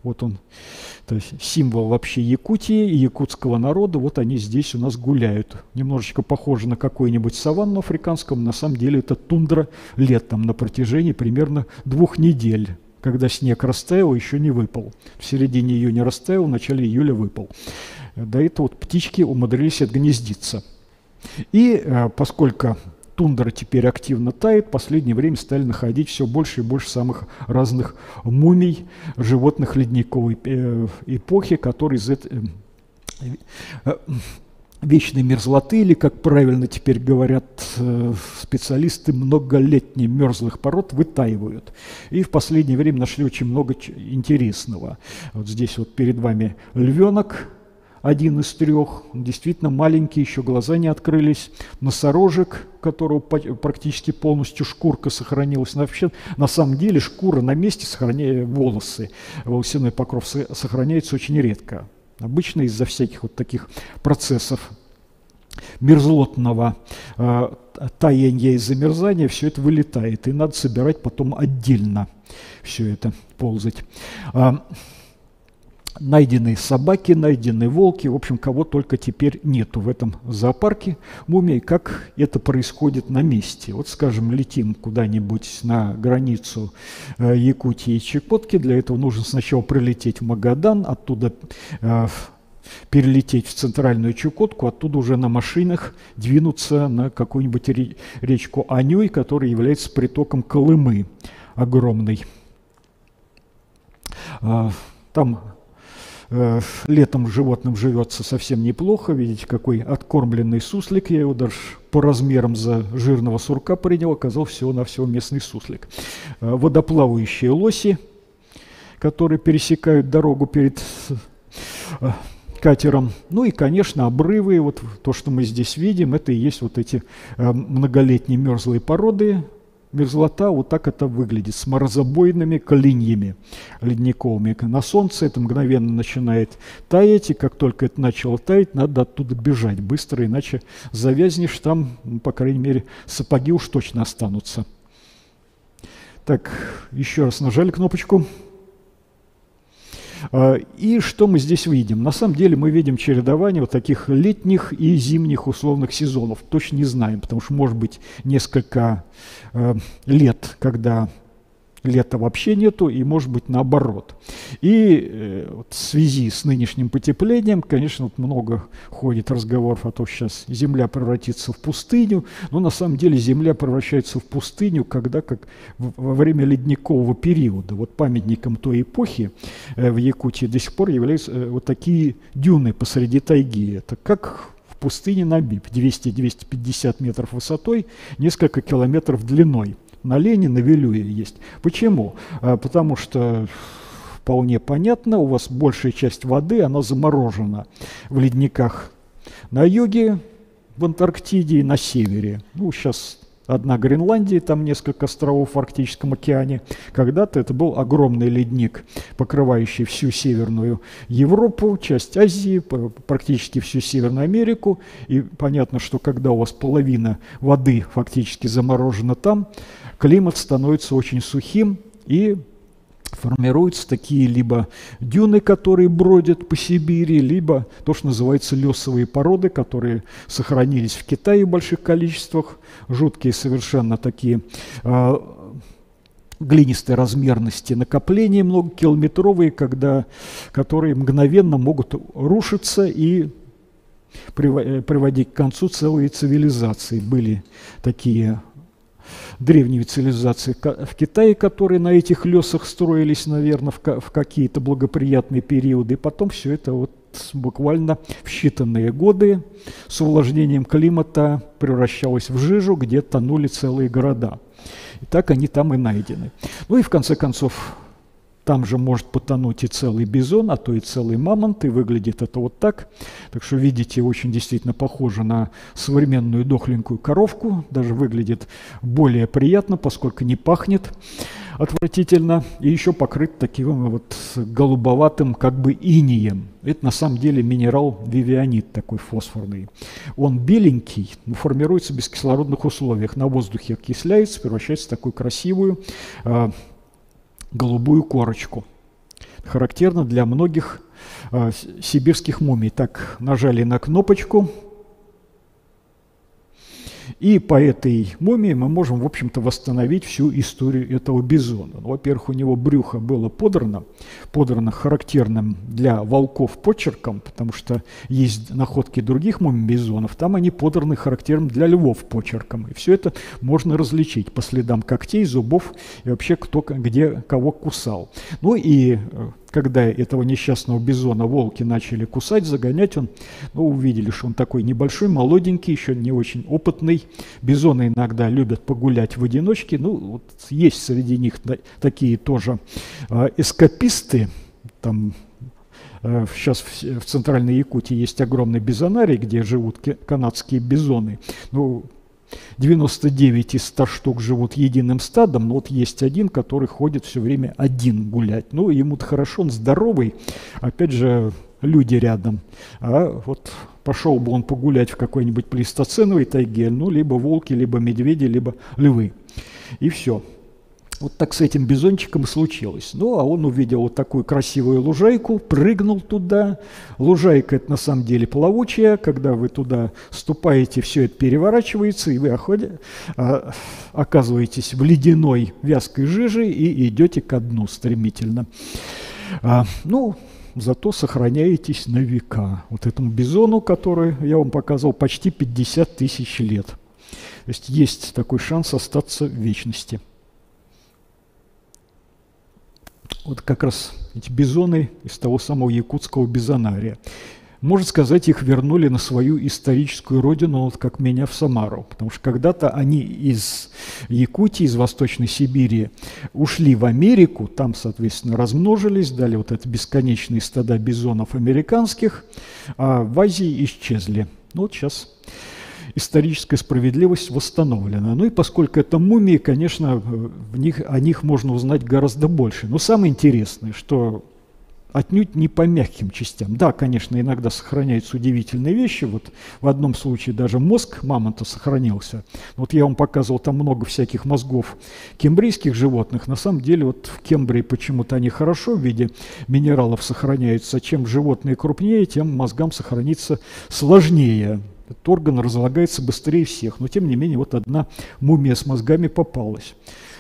Вот он то есть символ вообще Якутии и якутского народа, вот они здесь у нас гуляют. Немножечко похоже на какую-нибудь саванну африканскую, на самом деле это тундра летом на протяжении примерно двух недель когда снег растаял, еще не выпал. В середине июня растаял, в начале июля выпал. До этого вот птички умудрились отгнездиться. И э, поскольку тундра теперь активно тает, в последнее время стали находить все больше и больше самых разных мумий животных ледниковой э, эпохи, которые из этой э, вечной мерзлоты, или, как правильно теперь говорят э, специалисты, многолетней мерзлых пород вытаивают. И в последнее время нашли очень много интересного. Вот здесь вот перед вами львенок, один из трех, действительно маленький, еще глаза не открылись, носорожек, которого практически полностью шкурка сохранилась. Но вообще, на самом деле, шкура на месте, сохраняя волосы, волосяной покров сохраняется очень редко. Обычно из-за всяких вот таких процессов мерзлотного э, таяния и замерзания все это вылетает, и надо собирать потом отдельно все это ползать. Найдены собаки, найдены волки, в общем, кого только теперь нету в этом зоопарке мумий, как это происходит на месте. Вот, скажем, летим куда-нибудь на границу э, Якутии и Чукотки, для этого нужно сначала прилететь в Магадан, оттуда э, перелететь в центральную Чукотку, оттуда уже на машинах двинуться на какую-нибудь речку Анюй, которая является притоком Колымы огромной. А, там Э, летом животным живется совсем неплохо. Видите, какой откормленный суслик. Я его даже по размерам за жирного сурка принял. Оказал всего-навсего местный суслик. Э, водоплавающие лоси, которые пересекают дорогу перед э, катером. Ну и, конечно, обрывы. Вот то, что мы здесь видим, это и есть вот эти многолетние мерзлые породы, мерзлота, вот так это выглядит, с морозобойными клиньями ледниковыми. На солнце это мгновенно начинает таять, и как только это начало таять, надо оттуда бежать быстро, иначе завязнешь там, ну, по крайней мере, сапоги уж точно останутся. Так, еще раз нажали кнопочку. А, и что мы здесь видим? На самом деле мы видим чередование вот таких летних и зимних условных сезонов. Точно не знаем, потому что может быть несколько э, лет, когда лета вообще нету, и может быть наоборот. И э, вот в связи с нынешним потеплением, конечно, вот много ходит разговоров о том, что сейчас Земля превратится в пустыню, но на самом деле Земля превращается в пустыню, когда как во время ледникового периода. Вот памятником той эпохи э, в Якутии до сих пор являются э, вот такие дюны посреди тайги. Это как пустыне Намиб, 200-250 метров высотой, несколько километров длиной. На Лене, на Вилюе есть. Почему? А, потому что вполне понятно, у вас большая часть воды, она заморожена в ледниках на юге, в Антарктиде и на севере. Ну, сейчас одна Гренландия, там несколько островов в Арктическом океане. Когда-то это был огромный ледник, покрывающий всю Северную Европу, часть Азии, практически всю Северную Америку. И понятно, что когда у вас половина воды фактически заморожена там, климат становится очень сухим и формируются такие либо дюны, которые бродят по Сибири, либо то, что называется лесовые породы, которые сохранились в Китае в больших количествах, жуткие совершенно такие э, глинистой размерности накопления многокилометровые, когда, которые мгновенно могут рушиться и приводить к концу целые цивилизации. Были такие древние цивилизации в Китае, которые на этих лесах строились, наверное, в, какие-то благоприятные периоды. И потом все это вот буквально в считанные годы с увлажнением климата превращалось в жижу, где тонули целые города. И так они там и найдены. Ну и в конце концов там же может потонуть и целый бизон, а то и целый мамонт, и выглядит это вот так. Так что, видите, очень действительно похоже на современную дохленькую коровку. Даже выглядит более приятно, поскольку не пахнет отвратительно. И еще покрыт таким вот голубоватым как бы инием. Это на самом деле минерал вивианит такой фосфорный. Он беленький, но формируется в бескислородных условиях. На воздухе окисляется, превращается в такую красивую а, голубую корочку. Характерно для многих э, сибирских мумий. Так, нажали на кнопочку – и по этой мумии мы можем, в общем-то, восстановить всю историю этого бизона. Ну, во-первых, у него брюхо было подрано, подрано характерным для волков почерком, потому что есть находки других мумий бизонов, там они подраны характерным для львов почерком. И все это можно различить по следам когтей, зубов и вообще кто где кого кусал. Ну и э, когда этого несчастного бизона волки начали кусать, загонять, он, ну, увидели, что он такой небольшой, молоденький, еще не очень опытный. Бизоны иногда любят погулять в одиночке. Ну, вот есть среди них такие тоже э, эскаписты, там Сейчас в Центральной Якутии есть огромный бизонарий, где живут канадские бизоны. Ну, 99 из 100 штук живут единым стадом, но вот есть один, который ходит все время один гулять. Ну, ему-то хорошо, он здоровый, опять же, люди рядом. А вот пошел бы он погулять в какой-нибудь плейстоценовой тайге, ну, либо волки, либо медведи, либо львы. И все. Вот так с этим бизончиком случилось. Ну, а он увидел вот такую красивую лужайку, прыгнул туда. Лужайка – это на самом деле плавучая. Когда вы туда ступаете, все это переворачивается, и вы оходи, а, оказываетесь в ледяной вязкой жиже и идете ко дну стремительно. А, ну, зато сохраняетесь на века. Вот этому бизону, который я вам показывал, почти 50 тысяч лет. То есть есть такой шанс остаться в вечности. Вот как раз эти бизоны из того самого якутского бизонария. Можно сказать, их вернули на свою историческую родину, вот как меня в Самару. Потому что когда-то они из Якутии, из Восточной Сибири ушли в Америку, там, соответственно, размножились, дали вот это бесконечные стада бизонов американских, а в Азии исчезли. Ну вот сейчас историческая справедливость восстановлена. Ну и поскольку это мумии, конечно, в них, о них можно узнать гораздо больше. Но самое интересное, что отнюдь не по мягким частям. Да, конечно, иногда сохраняются удивительные вещи. Вот в одном случае даже мозг мамонта сохранился. Вот я вам показывал там много всяких мозгов кембрийских животных. На самом деле вот в Кембрии почему-то они хорошо в виде минералов сохраняются. Чем животные крупнее, тем мозгам сохраниться сложнее. Этот орган разлагается быстрее всех. Но тем не менее вот одна мумия с мозгами попалась.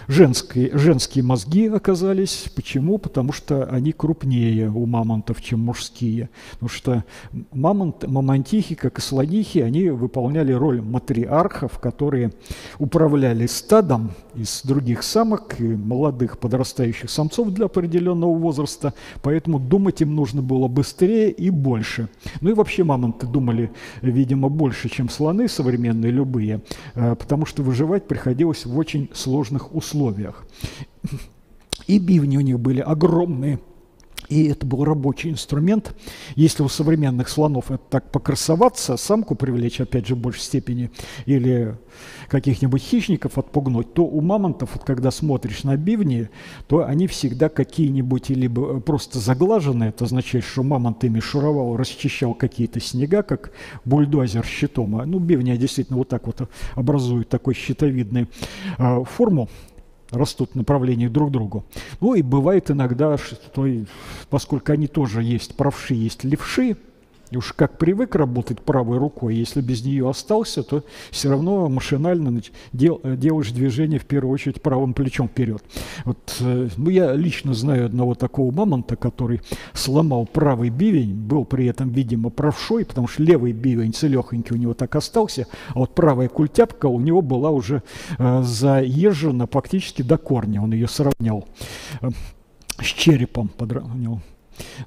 Женские, женские мозги оказались. Почему? Потому что они крупнее у мамонтов, чем мужские. Потому что мамонт, мамонтихи, как и слонихи, они выполняли роль матриархов, которые управляли стадом из других самок и молодых подрастающих самцов для определенного возраста. Поэтому думать им нужно было быстрее и больше. Ну и вообще мамонты думали, видимо, больше, чем слоны современные любые, э, потому что выживать приходилось в очень сложных условиях. И бивни у них были огромные, и это был рабочий инструмент. Если у современных слонов это так покрасоваться, самку привлечь, опять же, в большей степени, или каких-нибудь хищников отпугнуть, то у мамонтов, вот когда смотришь на бивни, то они всегда какие-нибудь либо просто заглаженные, это означает, что мамонт ими шуровал, расчищал какие-то снега, как бульдозер щитом. А, ну, бивни действительно вот так вот образуют такой щитовидную э, форму, растут в направлении друг к другу. Ну и бывает иногда, что, поскольку они тоже есть правши, есть левши, и уж как привык работать правой рукой, если без нее остался, то все равно машинально дел, делаешь движение в первую очередь правым плечом вперед. Вот, э, ну, я лично знаю одного такого мамонта, который сломал правый бивень, был при этом, видимо, правшой, потому что левый бивень целехонький у него так остался, а вот правая культяпка у него была уже э, заезжена практически до корня, он ее сравнял э, с черепом, подравнил.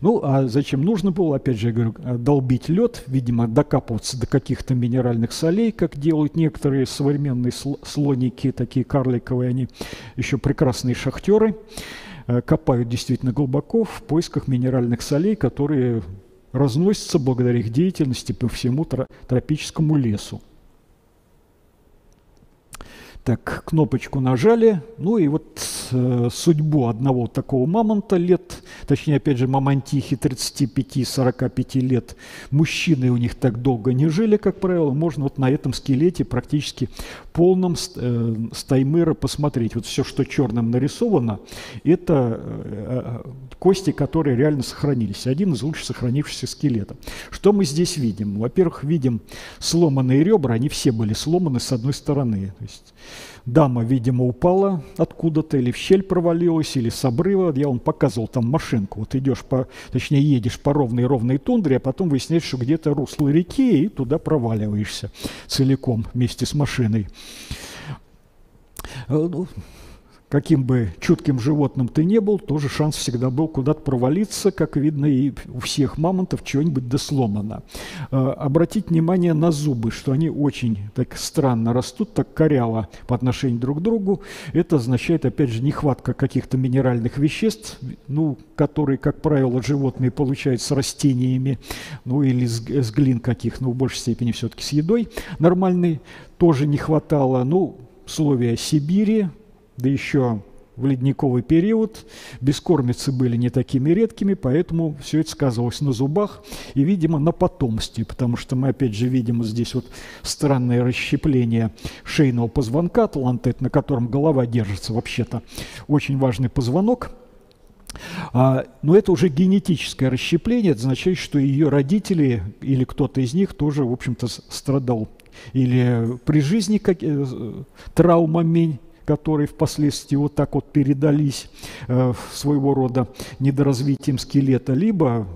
Ну, а зачем нужно было, опять же, я говорю, долбить лед, видимо, докапываться до каких-то минеральных солей, как делают некоторые современные слоники, такие карликовые, они еще прекрасные шахтеры, э, копают действительно глубоко в поисках минеральных солей, которые разносятся благодаря их деятельности по всему тропическому лесу. Так, кнопочку нажали. Ну и вот э, судьбу одного такого мамонта лет, точнее, опять же, мамонтихи 35-45 лет, мужчины у них так долго не жили, как правило, можно вот на этом скелете практически полном э, стаймыра посмотреть. Вот все, что черным нарисовано, это э, кости, которые реально сохранились. Один из лучше сохранившихся скелетов. Что мы здесь видим? Во-первых, видим сломанные ребра, они все были сломаны с одной стороны. То есть Дама, видимо, упала откуда-то, или в щель провалилась, или с обрыва. Я вам показывал там машинку. Вот идешь по, точнее, едешь по ровной-ровной тундре, а потом выясняешь, что где-то русло реки, и туда проваливаешься целиком вместе с машиной. Ну, каким бы чутким животным ты не был, тоже шанс всегда был куда-то провалиться, как видно и у всех мамонтов чего-нибудь досломано. Э, обратить внимание на зубы, что они очень так странно растут, так коряво по отношению друг к другу. Это означает, опять же, нехватка каких-то минеральных веществ, ну, которые, как правило, животные получают с растениями, ну, или с, с глин каких, но в большей степени все-таки с едой нормальной тоже не хватало. Ну, условия Сибири, да еще в ледниковый период бескормицы были не такими редкими, поэтому все это сказывалось на зубах и, видимо, на потомстве, потому что мы опять же видим здесь вот странное расщепление шейного позвонка, талантет, на котором голова держится вообще-то. Очень важный позвонок. А, но это уже генетическое расщепление, это означает, что ее родители или кто-то из них тоже, в общем-то, страдал или при жизни как, э, травмами которые впоследствии вот так вот передались э, своего рода недоразвитием скелета, либо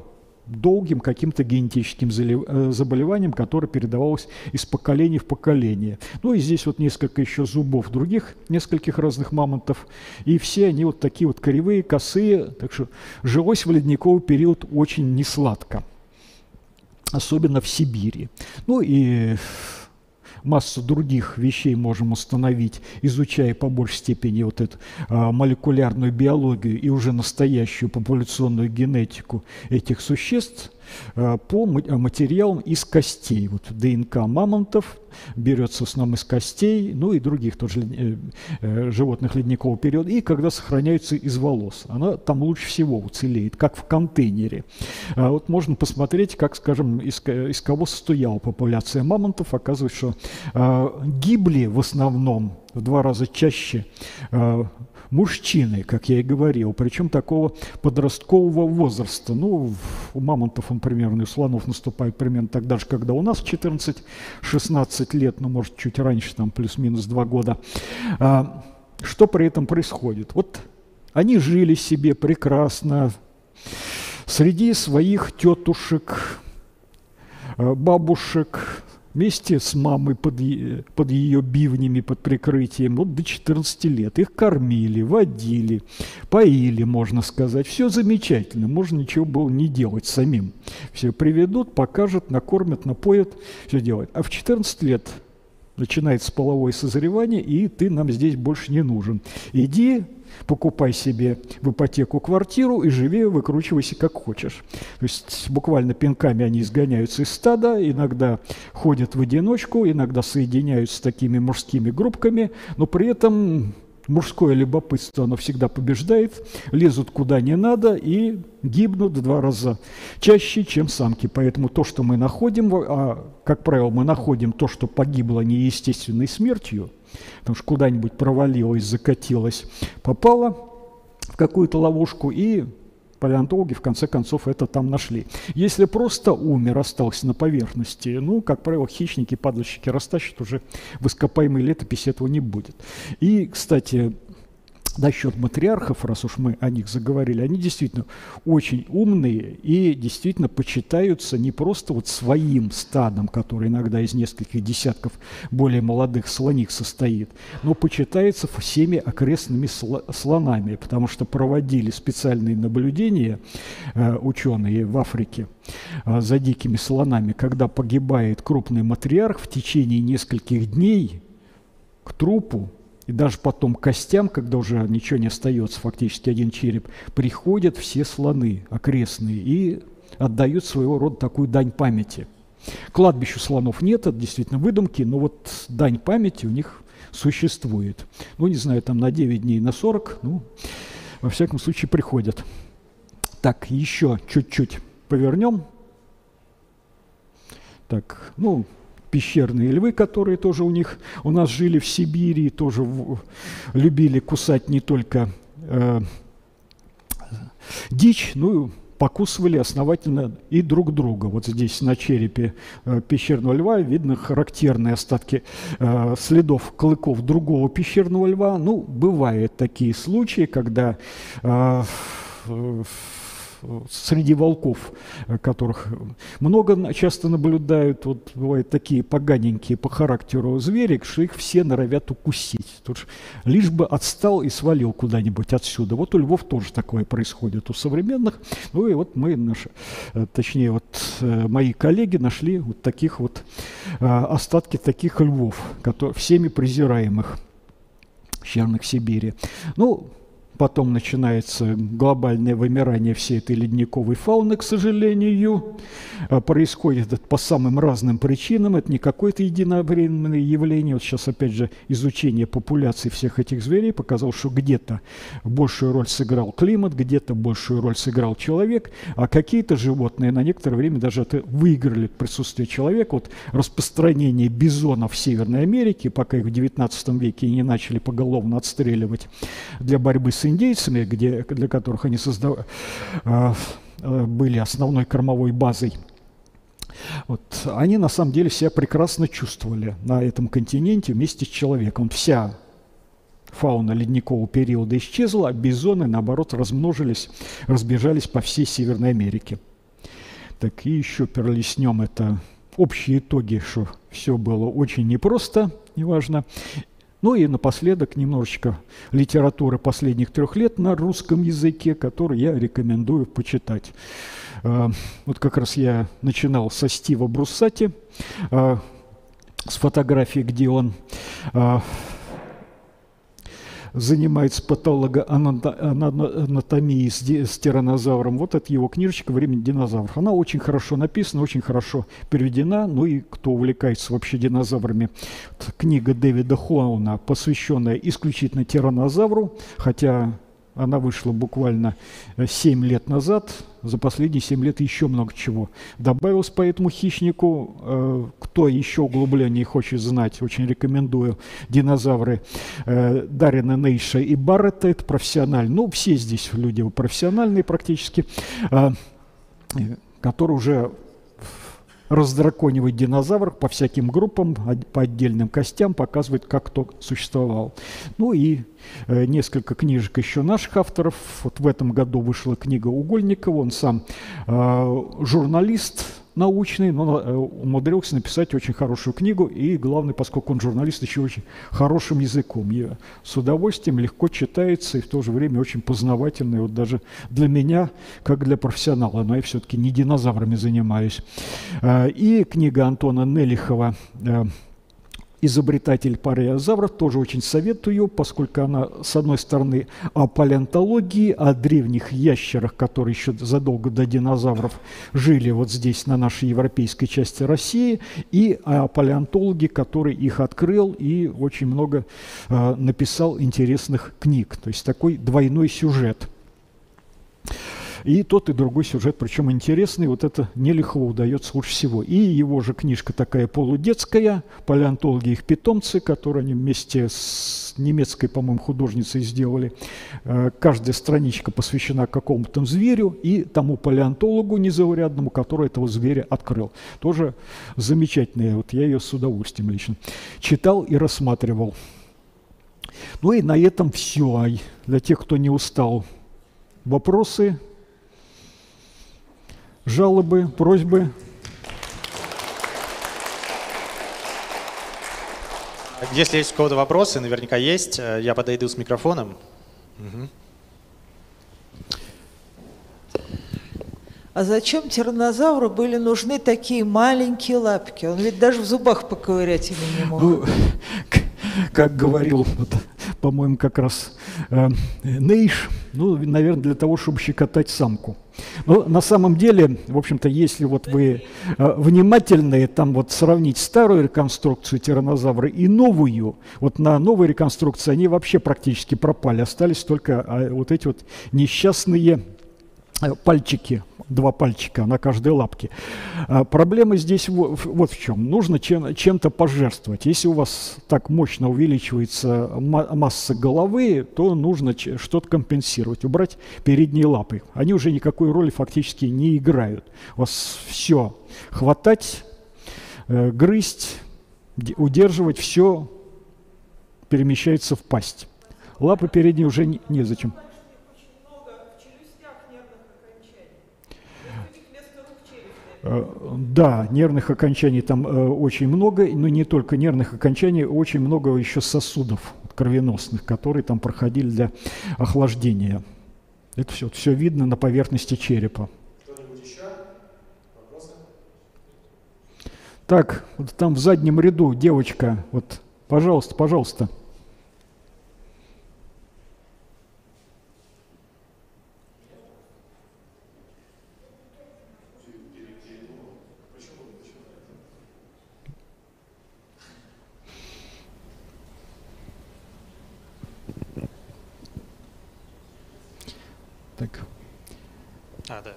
долгим каким-то генетическим э, заболеванием, которое передавалось из поколения в поколение. Ну и здесь вот несколько еще зубов других, нескольких разных мамонтов, и все они вот такие вот кривые, косые, так что жилось в ледниковый период очень несладко, особенно в Сибири. Ну и массу других вещей можем установить, изучая по большей степени вот эту а, молекулярную биологию и уже настоящую популяционную генетику этих существ, по э, материалам из костей. Вот ДНК мамонтов берется в основном из костей, ну и других тоже э, животных ледникового периода, и когда сохраняются из волос. Она там лучше всего уцелеет, как в контейнере. А вот можно посмотреть, как, скажем, из, из кого состояла популяция мамонтов. Оказывается, что гибли в основном в два раза чаще мужчины, как я и говорил, причем такого подросткового возраста. Ну, у мамонтов он примерно, у слонов наступает примерно тогда же, когда у нас 14-16 лет, ну, может, чуть раньше, там, плюс-минус 2 года. А, что при этом происходит? Вот они жили себе прекрасно среди своих тетушек, э, бабушек, вместе с мамой под, под ее бивнями, под прикрытием, вот до 14 лет. Их кормили, водили, поили, можно сказать. Все замечательно, можно ничего было не делать самим. Все приведут, покажут, накормят, напоят, все делают. А в 14 лет начинается половое созревание, и ты нам здесь больше не нужен. Иди, покупай себе в ипотеку квартиру и живи, выкручивайся как хочешь. То есть буквально пинками они изгоняются из стада, иногда ходят в одиночку, иногда соединяются с такими мужскими группками, но при этом мужское любопытство, оно всегда побеждает, лезут куда не надо и гибнут в два раза чаще, чем самки. Поэтому то, что мы находим, а, как правило, мы находим то, что погибло неестественной смертью, потому что куда-нибудь провалилось, закатилось, попало в какую-то ловушку и палеонтологи в конце концов это там нашли. Если просто умер, остался на поверхности, ну, как правило, хищники, падальщики растащат, уже в ископаемой летописи этого не будет. И, кстати, насчет матриархов, раз уж мы о них заговорили, они действительно очень умные и действительно почитаются не просто вот своим стадом, который иногда из нескольких десятков более молодых слоних состоит, но почитается всеми окрестными слонами, потому что проводили специальные наблюдения э, ученые в Африке э, за дикими слонами, когда погибает крупный матриарх в течение нескольких дней к трупу и даже потом костям, когда уже ничего не остается, фактически один череп, приходят все слоны окрестные и отдают своего рода такую дань памяти. Кладбищу слонов нет, это действительно выдумки, но вот дань памяти у них существует. Ну, не знаю, там на 9 дней, на 40, ну, во всяком случае, приходят. Так, еще чуть-чуть повернем. Так, ну, пещерные львы, которые тоже у них у нас жили в Сибири, тоже в, любили кусать не только э, дичь, ну покусывали основательно и друг друга. Вот здесь на черепе э, пещерного льва видно характерные остатки э, следов клыков другого пещерного льва. Ну, бывают такие случаи, когда э, среди волков, э, которых много часто наблюдают, вот бывают такие поганенькие по характеру звери, что их все норовят укусить. Тут лишь бы отстал и свалил куда-нибудь отсюда. Вот у львов тоже такое происходит у современных. Ну и вот мы, наши, э, точнее, вот э, мои коллеги нашли вот таких вот остатки таких львов, которые, всеми презираемых в Сибири. Ну, Потом начинается глобальное вымирание всей этой ледниковой фауны, к сожалению. А, происходит это по самым разным причинам. Это не какое-то единовременное явление. Вот сейчас, опять же, изучение популяции всех этих зверей показало, что где-то большую роль сыграл климат, где-то большую роль сыграл человек, а какие-то животные на некоторое время даже это выиграли присутствие человека. Вот распространение бизонов в Северной Америке, пока их в XIX веке не начали поголовно отстреливать для борьбы с индейцами, где, для которых они создав... А, а, были основной кормовой базой. Вот, они на самом деле себя прекрасно чувствовали на этом континенте вместе с человеком. Вся фауна ледникового периода исчезла, а бизоны, наоборот, размножились, разбежались по всей Северной Америке. Так, и еще перелеснем это общие итоги, что все было очень непросто, неважно. Ну и напоследок немножечко литературы последних трех лет на русском языке, который я рекомендую почитать. А, вот как раз я начинал со Стива Бруссати, а, с фотографии, где он а, занимается патологоанатомией с, с тиранозавром. Вот это его книжечка «Время динозавров». Она очень хорошо написана, очень хорошо переведена. Ну и кто увлекается вообще динозаврами, книга Дэвида Хоуна, посвященная исключительно тиранозавру, хотя она вышла буквально 7 э, лет назад. За последние 7 лет еще много чего добавилось по этому хищнику. Э, кто еще углубление хочет знать, очень рекомендую. Динозавры э, Дарина Нейша и Баррета, это профессиональные. Ну, все здесь люди профессиональные практически, которые уже раздраконивать динозавров по всяким группам, по отдельным костям, показывает, как кто существовал. Ну и э, несколько книжек еще наших авторов. Вот в этом году вышла книга Угольникова, он сам э, журналист, научный, но э, умудрился написать очень хорошую книгу, и главное, поскольку он журналист, еще очень хорошим языком. Я с удовольствием легко читается и в то же время очень познавательный, вот даже для меня, как для профессионала, но я все-таки не динозаврами занимаюсь. Э, и книга Антона Нелихова изобретатель париозавров, тоже очень советую, поскольку она, с одной стороны, о палеонтологии, о древних ящерах, которые еще задолго до динозавров жили вот здесь, на нашей европейской части России, и о палеонтологе, который их открыл и очень много э, написал интересных книг. То есть такой двойной сюжет. И тот, и другой сюжет, причем интересный, вот это нелегко удается лучше всего. И его же книжка такая полудетская, палеонтологи их питомцы, которые они вместе с немецкой, по-моему, художницей сделали. Э, каждая страничка посвящена какому-то зверю и тому палеонтологу незаурядному, который этого зверя открыл. Тоже замечательная, вот я ее с удовольствием лично читал и рассматривал. Ну и на этом все. Для тех, кто не устал, вопросы, жалобы, просьбы? Если есть у кого-то вопросы, наверняка есть, э, я подойду с микрофоном. Угу. А зачем тираннозавру были нужны такие маленькие лапки? Он ведь даже в зубах поковырять ими не мог. Ну, как говорил, вот, по-моему, как раз э, Нейш, ну, наверное, для того, чтобы щекотать самку. Но на самом деле, в общем-то, если вот вы э, внимательные, там вот сравнить старую реконструкцию тиранозавра и новую, вот на новой реконструкции они вообще практически пропали, остались только э, вот эти вот несчастные э, пальчики два пальчика на каждой лапке. А проблема здесь вот, вот в чем. Нужно чем, чем-то пожертвовать. Если у вас так мощно увеличивается масса головы, то нужно что-то компенсировать, убрать передние лапы. Они уже никакой роли фактически не играют. У вас все хватать, э, грызть, удерживать, все перемещается в пасть. Лапы передние уже не, незачем. Э, да, нервных окончаний там э, очень много, но не только нервных окончаний, очень много еще сосудов кровеносных, которые там проходили для охлаждения. Это все, все видно на поверхности черепа. Так, вот там в заднем ряду девочка, вот, пожалуйста, пожалуйста. Так. А, да.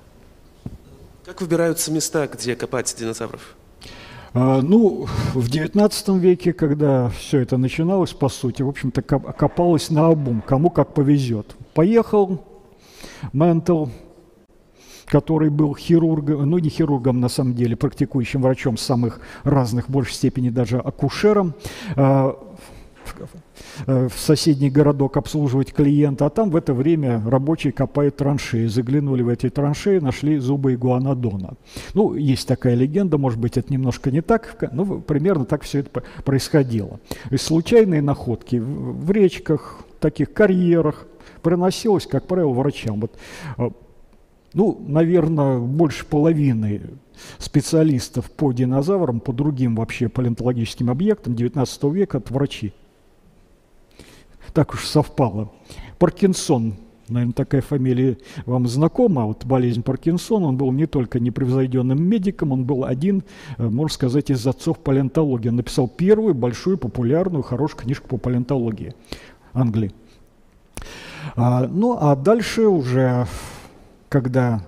Как выбираются места, где копать динозавров? А, ну, в XIX веке, когда все это начиналось, по сути, в общем-то, копалось на обум, кому как повезет. Поехал Ментл, который был хирургом, ну не хирургом на самом деле, практикующим врачом самых разных, в большей степени даже акушером, а, в соседний городок обслуживать клиента, а там в это время рабочие копают траншеи. Заглянули в эти траншеи, нашли зубы игуанодона. Ну, есть такая легенда, может быть, это немножко не так, но примерно так все это происходило. И случайные находки в речках, таких карьерах приносилось, как правило, врачам. Вот, э, ну, наверное, больше половины специалистов по динозаврам, по другим вообще палеонтологическим объектам XIX века – это врачи так уж совпало. Паркинсон, наверное, такая фамилия вам знакома, вот болезнь Паркинсона, он был не только непревзойденным медиком, он был один, э, можно сказать, из отцов палеонтологии. Он написал первую большую, популярную, хорошую книжку по палеонтологии Англии. А, ну, а дальше уже когда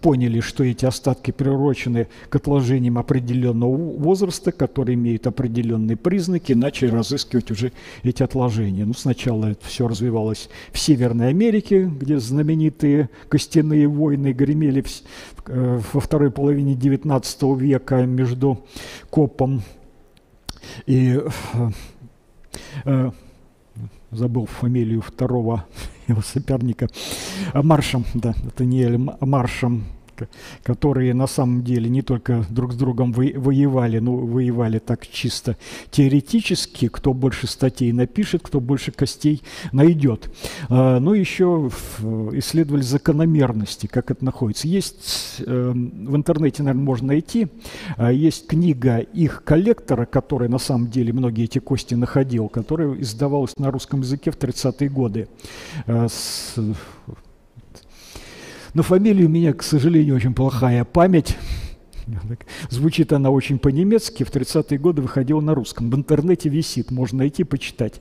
поняли, что эти остатки приурочены к отложениям определенного возраста, которые имеют определенные признаки, начали разыскивать уже эти отложения. Ну, сначала это все развивалось в Северной Америке, где знаменитые костяные войны гремели э, во второй половине XIX века между Копом и э, э, забыл фамилию второго [laughs] его соперника, Маршем, да, это не Маршем, которые на самом деле не только друг с другом воевали, но воевали так чисто теоретически, кто больше статей напишет, кто больше костей найдет. А, но еще исследовали закономерности, как это находится. Есть эм, в интернете, наверное, можно найти, а, есть книга их коллектора, который на самом деле многие эти кости находил, которая издавалась на русском языке в 30-е годы а, на фамилию у меня, к сожалению, очень плохая память. Звучит она очень по-немецки, в 30-е годы выходила на русском. В интернете висит, можно найти, почитать.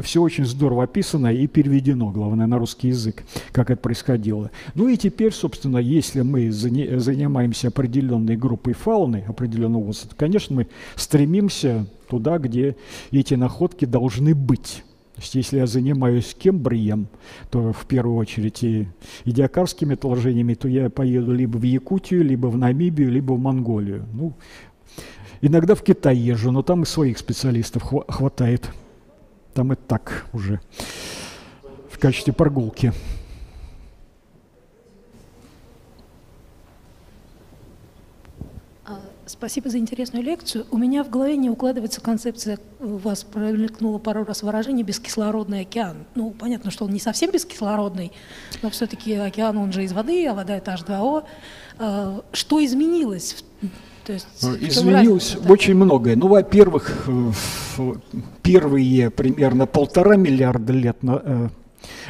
Все очень здорово описано и переведено, главное, на русский язык, как это происходило. Ну и теперь, собственно, если мы занимаемся определенной группой фауны, определенного возраста, конечно, мы стремимся туда, где эти находки должны быть. То есть если я занимаюсь кембрием, то в первую очередь и идиокарскими отложениями, то я поеду либо в Якутию, либо в Намибию, либо в Монголию. Ну, иногда в Китай езжу, но там и своих специалистов хватает. Там и так уже в качестве прогулки. Спасибо за интересную лекцию. У меня в голове не укладывается концепция, у вас промелькнуло пару раз выражение «бескислородный океан». Ну, понятно, что он не совсем бескислородный, но все-таки океан, он же из воды, а вода – это H2O. А, что изменилось? То есть, ну, Изменилось разница, очень да? многое. Ну, во-первых, первые примерно полтора миллиарда лет э,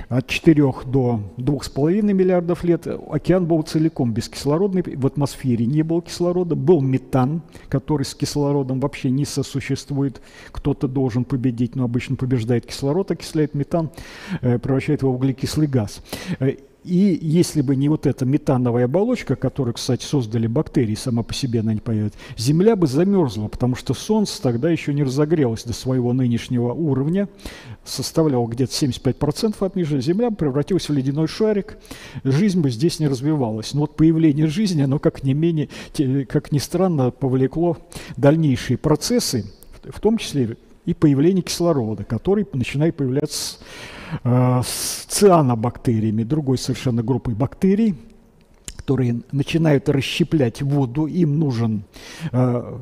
от 4 до 2,5 миллиардов лет океан был целиком бескислородный, в атмосфере не было кислорода, был метан, который с кислородом вообще не сосуществует, кто-то должен победить, но обычно побеждает кислород, окисляет метан, э, превращает его в углекислый газ. Э, и если бы не вот эта метановая оболочка, которую, кстати, создали бактерии, сама по себе она не появится, Земля бы замерзла, потому что Солнце тогда еще не разогрелось до своего нынешнего уровня, составляло где-то 75% от ниже, Земля превратилась в ледяной шарик, жизнь бы здесь не развивалась. Но вот появление жизни, оно как не менее, как ни странно, повлекло дальнейшие процессы, в том числе и появление кислорода, который начинает появляться э, с цианобактериями, другой совершенно группой бактерий, которые начинают расщеплять воду, им нужен э,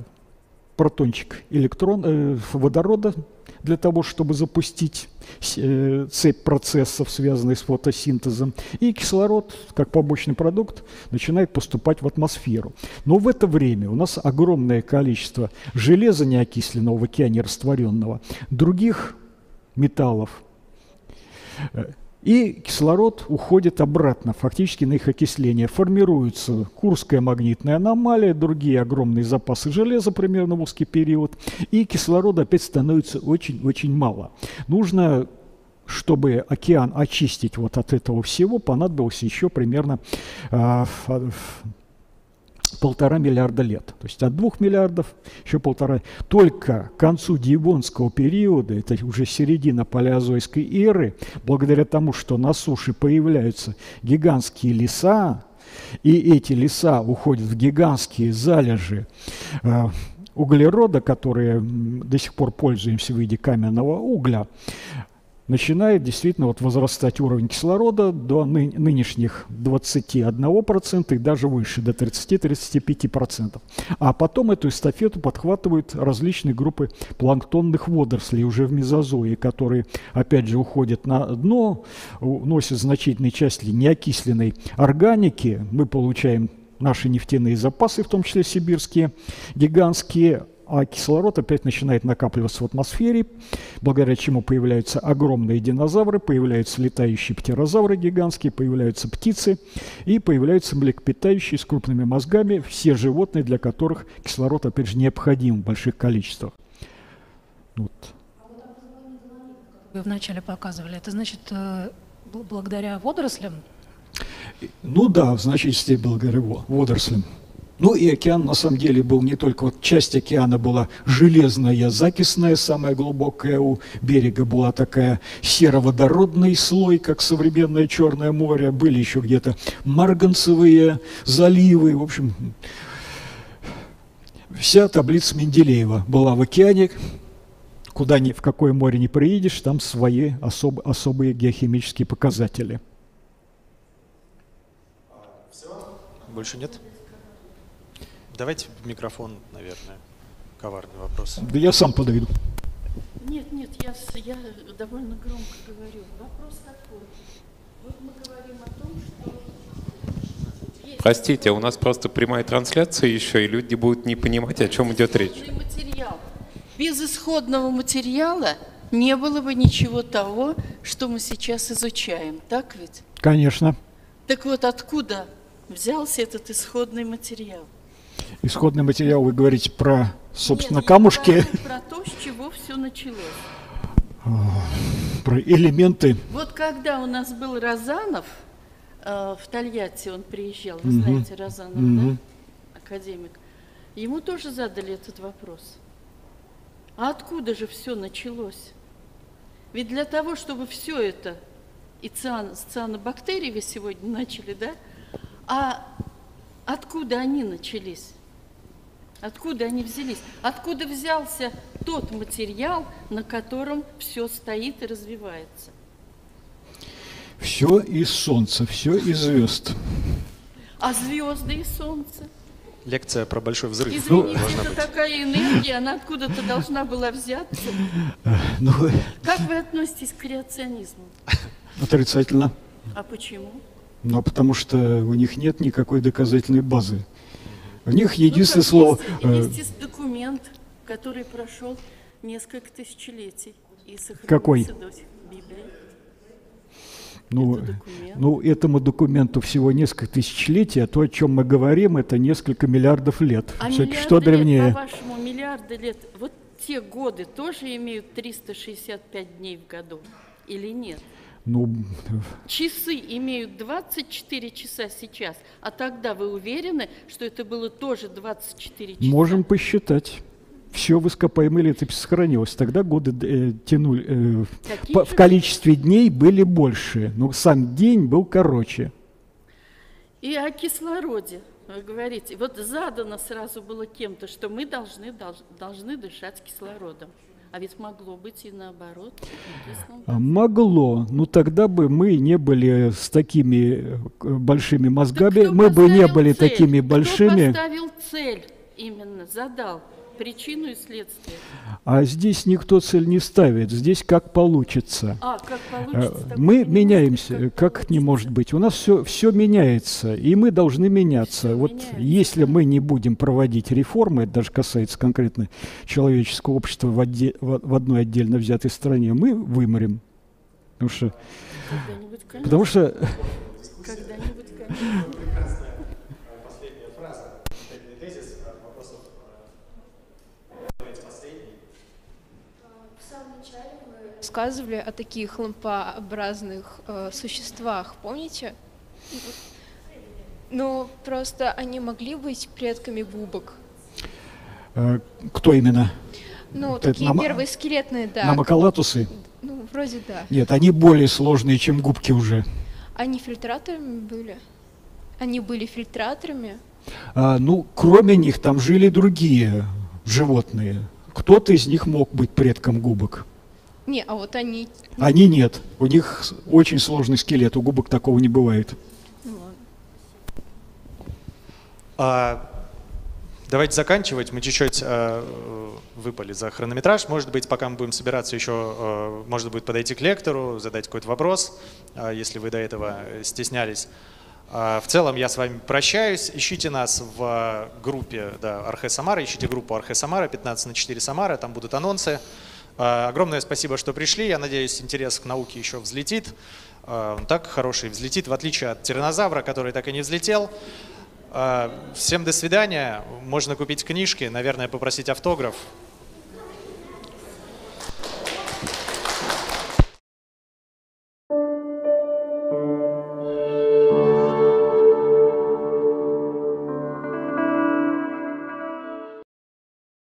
протончик электрон, э, водорода для того, чтобы запустить э, цепь процессов, связанных с фотосинтезом. И кислород, как побочный продукт, начинает поступать в атмосферу. Но в это время у нас огромное количество железа неокисленного в океане растворенного, других металлов, э, и кислород уходит обратно, фактически на их окисление. Формируется Курская магнитная аномалия, другие огромные запасы железа примерно в узкий период, и кислорода опять становится очень-очень мало. Нужно чтобы океан очистить вот от этого всего, понадобилось еще примерно э, полтора миллиарда лет. То есть от двух миллиардов еще полтора. Только к концу Дивонского периода, это уже середина палеозойской эры, благодаря тому, что на суше появляются гигантские леса, и эти леса уходят в гигантские залежи э, углерода, которые до сих пор пользуемся в виде каменного угля, начинает действительно вот возрастать уровень кислорода до ны нынешних 21% и даже выше, до 30-35%. А потом эту эстафету подхватывают различные группы планктонных водорослей уже в мезозое, которые опять же уходят на дно, носят значительные части неокисленной органики. Мы получаем наши нефтяные запасы, в том числе сибирские, гигантские, а кислород опять начинает накапливаться в атмосфере, благодаря чему появляются огромные динозавры, появляются летающие птерозавры гигантские, появляются птицы и появляются млекопитающие с крупными мозгами, все животные, для которых кислород, опять же, необходим в больших количествах. Вот. Вы вначале показывали, это значит, э, благодаря водорослям Ну да, в значительной степени благодаря во- водорослям. Ну и океан на самом деле был не только, вот часть океана была железная, закисная, самая глубокая у берега была такая сероводородный слой, как современное Черное море, были еще где-то марганцевые заливы, в общем, вся таблица Менделеева была в океане, куда ни, в какое море не приедешь, там свои особ- особые геохимические показатели. Больше нет? Давайте в микрофон, наверное. Коварный вопрос. Да я сам подойду. Нет, нет, я, я довольно громко говорю. Вопрос такой. Вот мы говорим о том, что есть Простите, у нас просто прямая трансляция еще, и люди будут не понимать, о чем идет речь. материал. Без исходного материала не было бы ничего того, что мы сейчас изучаем. Так ведь? Конечно. Так вот, откуда взялся этот исходный материал? Исходный материал, вы говорите про, собственно, Нет, камушки, про то, с чего все началось. про элементы. Вот когда у нас был Розанов, э, в Тольятти он приезжал, вы знаете Розанова, Мгм. да, академик, ему тоже задали этот вопрос. А откуда же все началось? Ведь для того, чтобы все это, и циан, с цианобактерий вы сегодня начали, да? А откуда они начались? Откуда они взялись? Откуда взялся тот материал, на котором все стоит и развивается? Все из Солнца, все из звезд. А звезды и солнце? Лекция про большой взрыв Извините, должна это быть. такая энергия, она откуда-то должна была взяться. Ну, Как вы относитесь к креационизму? отрицательно. А почему? Но потому что у них нет никакой доказательной базы. У них Ну, единственное как слово... Есть, э, есть ис- документ, который прошел несколько тысячелетий и Какой? до сих Библия. ну, это документ. ну, этому документу всего несколько тысячелетий, а то, о чем мы говорим, это несколько миллиардов лет. А миллиарды что лет, древнее? по-вашему, миллиарды лет, вот те годы тоже имеют 365 дней в году или нет? Ну, Часы имеют 24 часа сейчас, а тогда вы уверены, что это было тоже 24 часа? можем посчитать. Все в ископаемой летописи сохранилось. Тогда годы э, тянули, э, Какие по- в количестве дней были больше, но сам день был короче. И о кислороде вы говорите. Вот задано сразу было кем-то, что мы должны, долж- должны дышать кислородом. А ведь могло быть и наоборот. А Могло, но тогда бы мы не были с такими э, большими мозгами, кто мы бы не были цель? такими Кто большими. поставил цель именно, задал причину и следствие? А здесь никто цель не ставит, здесь как получится. А, как Э, получится? Мы не меняемся, как как не получится. может быть. У нас все, все меняется, и мы должны меняться. Всё вот меняется, если мы не будем проводить реформы, это даже касается конкретно человеческого общества в, отде- в в одной отдельно взятой стране, мы вымрем. Потому что, потому что Когда-нибудь, конечно. Последняя фраза, последний тезис вопросов. Давайте последний. В самом начале мы рассказывали о таких лампообразных э, существах, помните? Ну, просто они могли быть предками губок. э, кто именно? Ну, это такие нам- первые скелетные, да. Намакалатусы? Ну, вроде да. Нет, они более сложные, чем губки уже. Они фильтраторами были? Они были фильтраторами? А, ну, кроме них там жили другие животные. Кто-то из них мог быть предком губок. Не, а вот они... Они нет. У них очень сложный скелет, у губок такого не бывает. А, давайте заканчивать. Мы чуть-чуть э, выпали за хронометраж. Может быть, пока мы будем собираться, еще э, можно будет подойти к лектору, задать какой-то вопрос, э, если вы до этого стеснялись. А, в целом я с вами прощаюсь. Ищите нас в группе да, Архе Самара, ищите группу Архе Самара, 15 на 4 Самара, там будут анонсы. А, огромное спасибо, что пришли. Я надеюсь, интерес к науке еще взлетит. А, он так хороший взлетит, в отличие от тиранозавра, который так и не взлетел. А, Всем до свидания. Можно купить книжки, наверное, попросить автограф.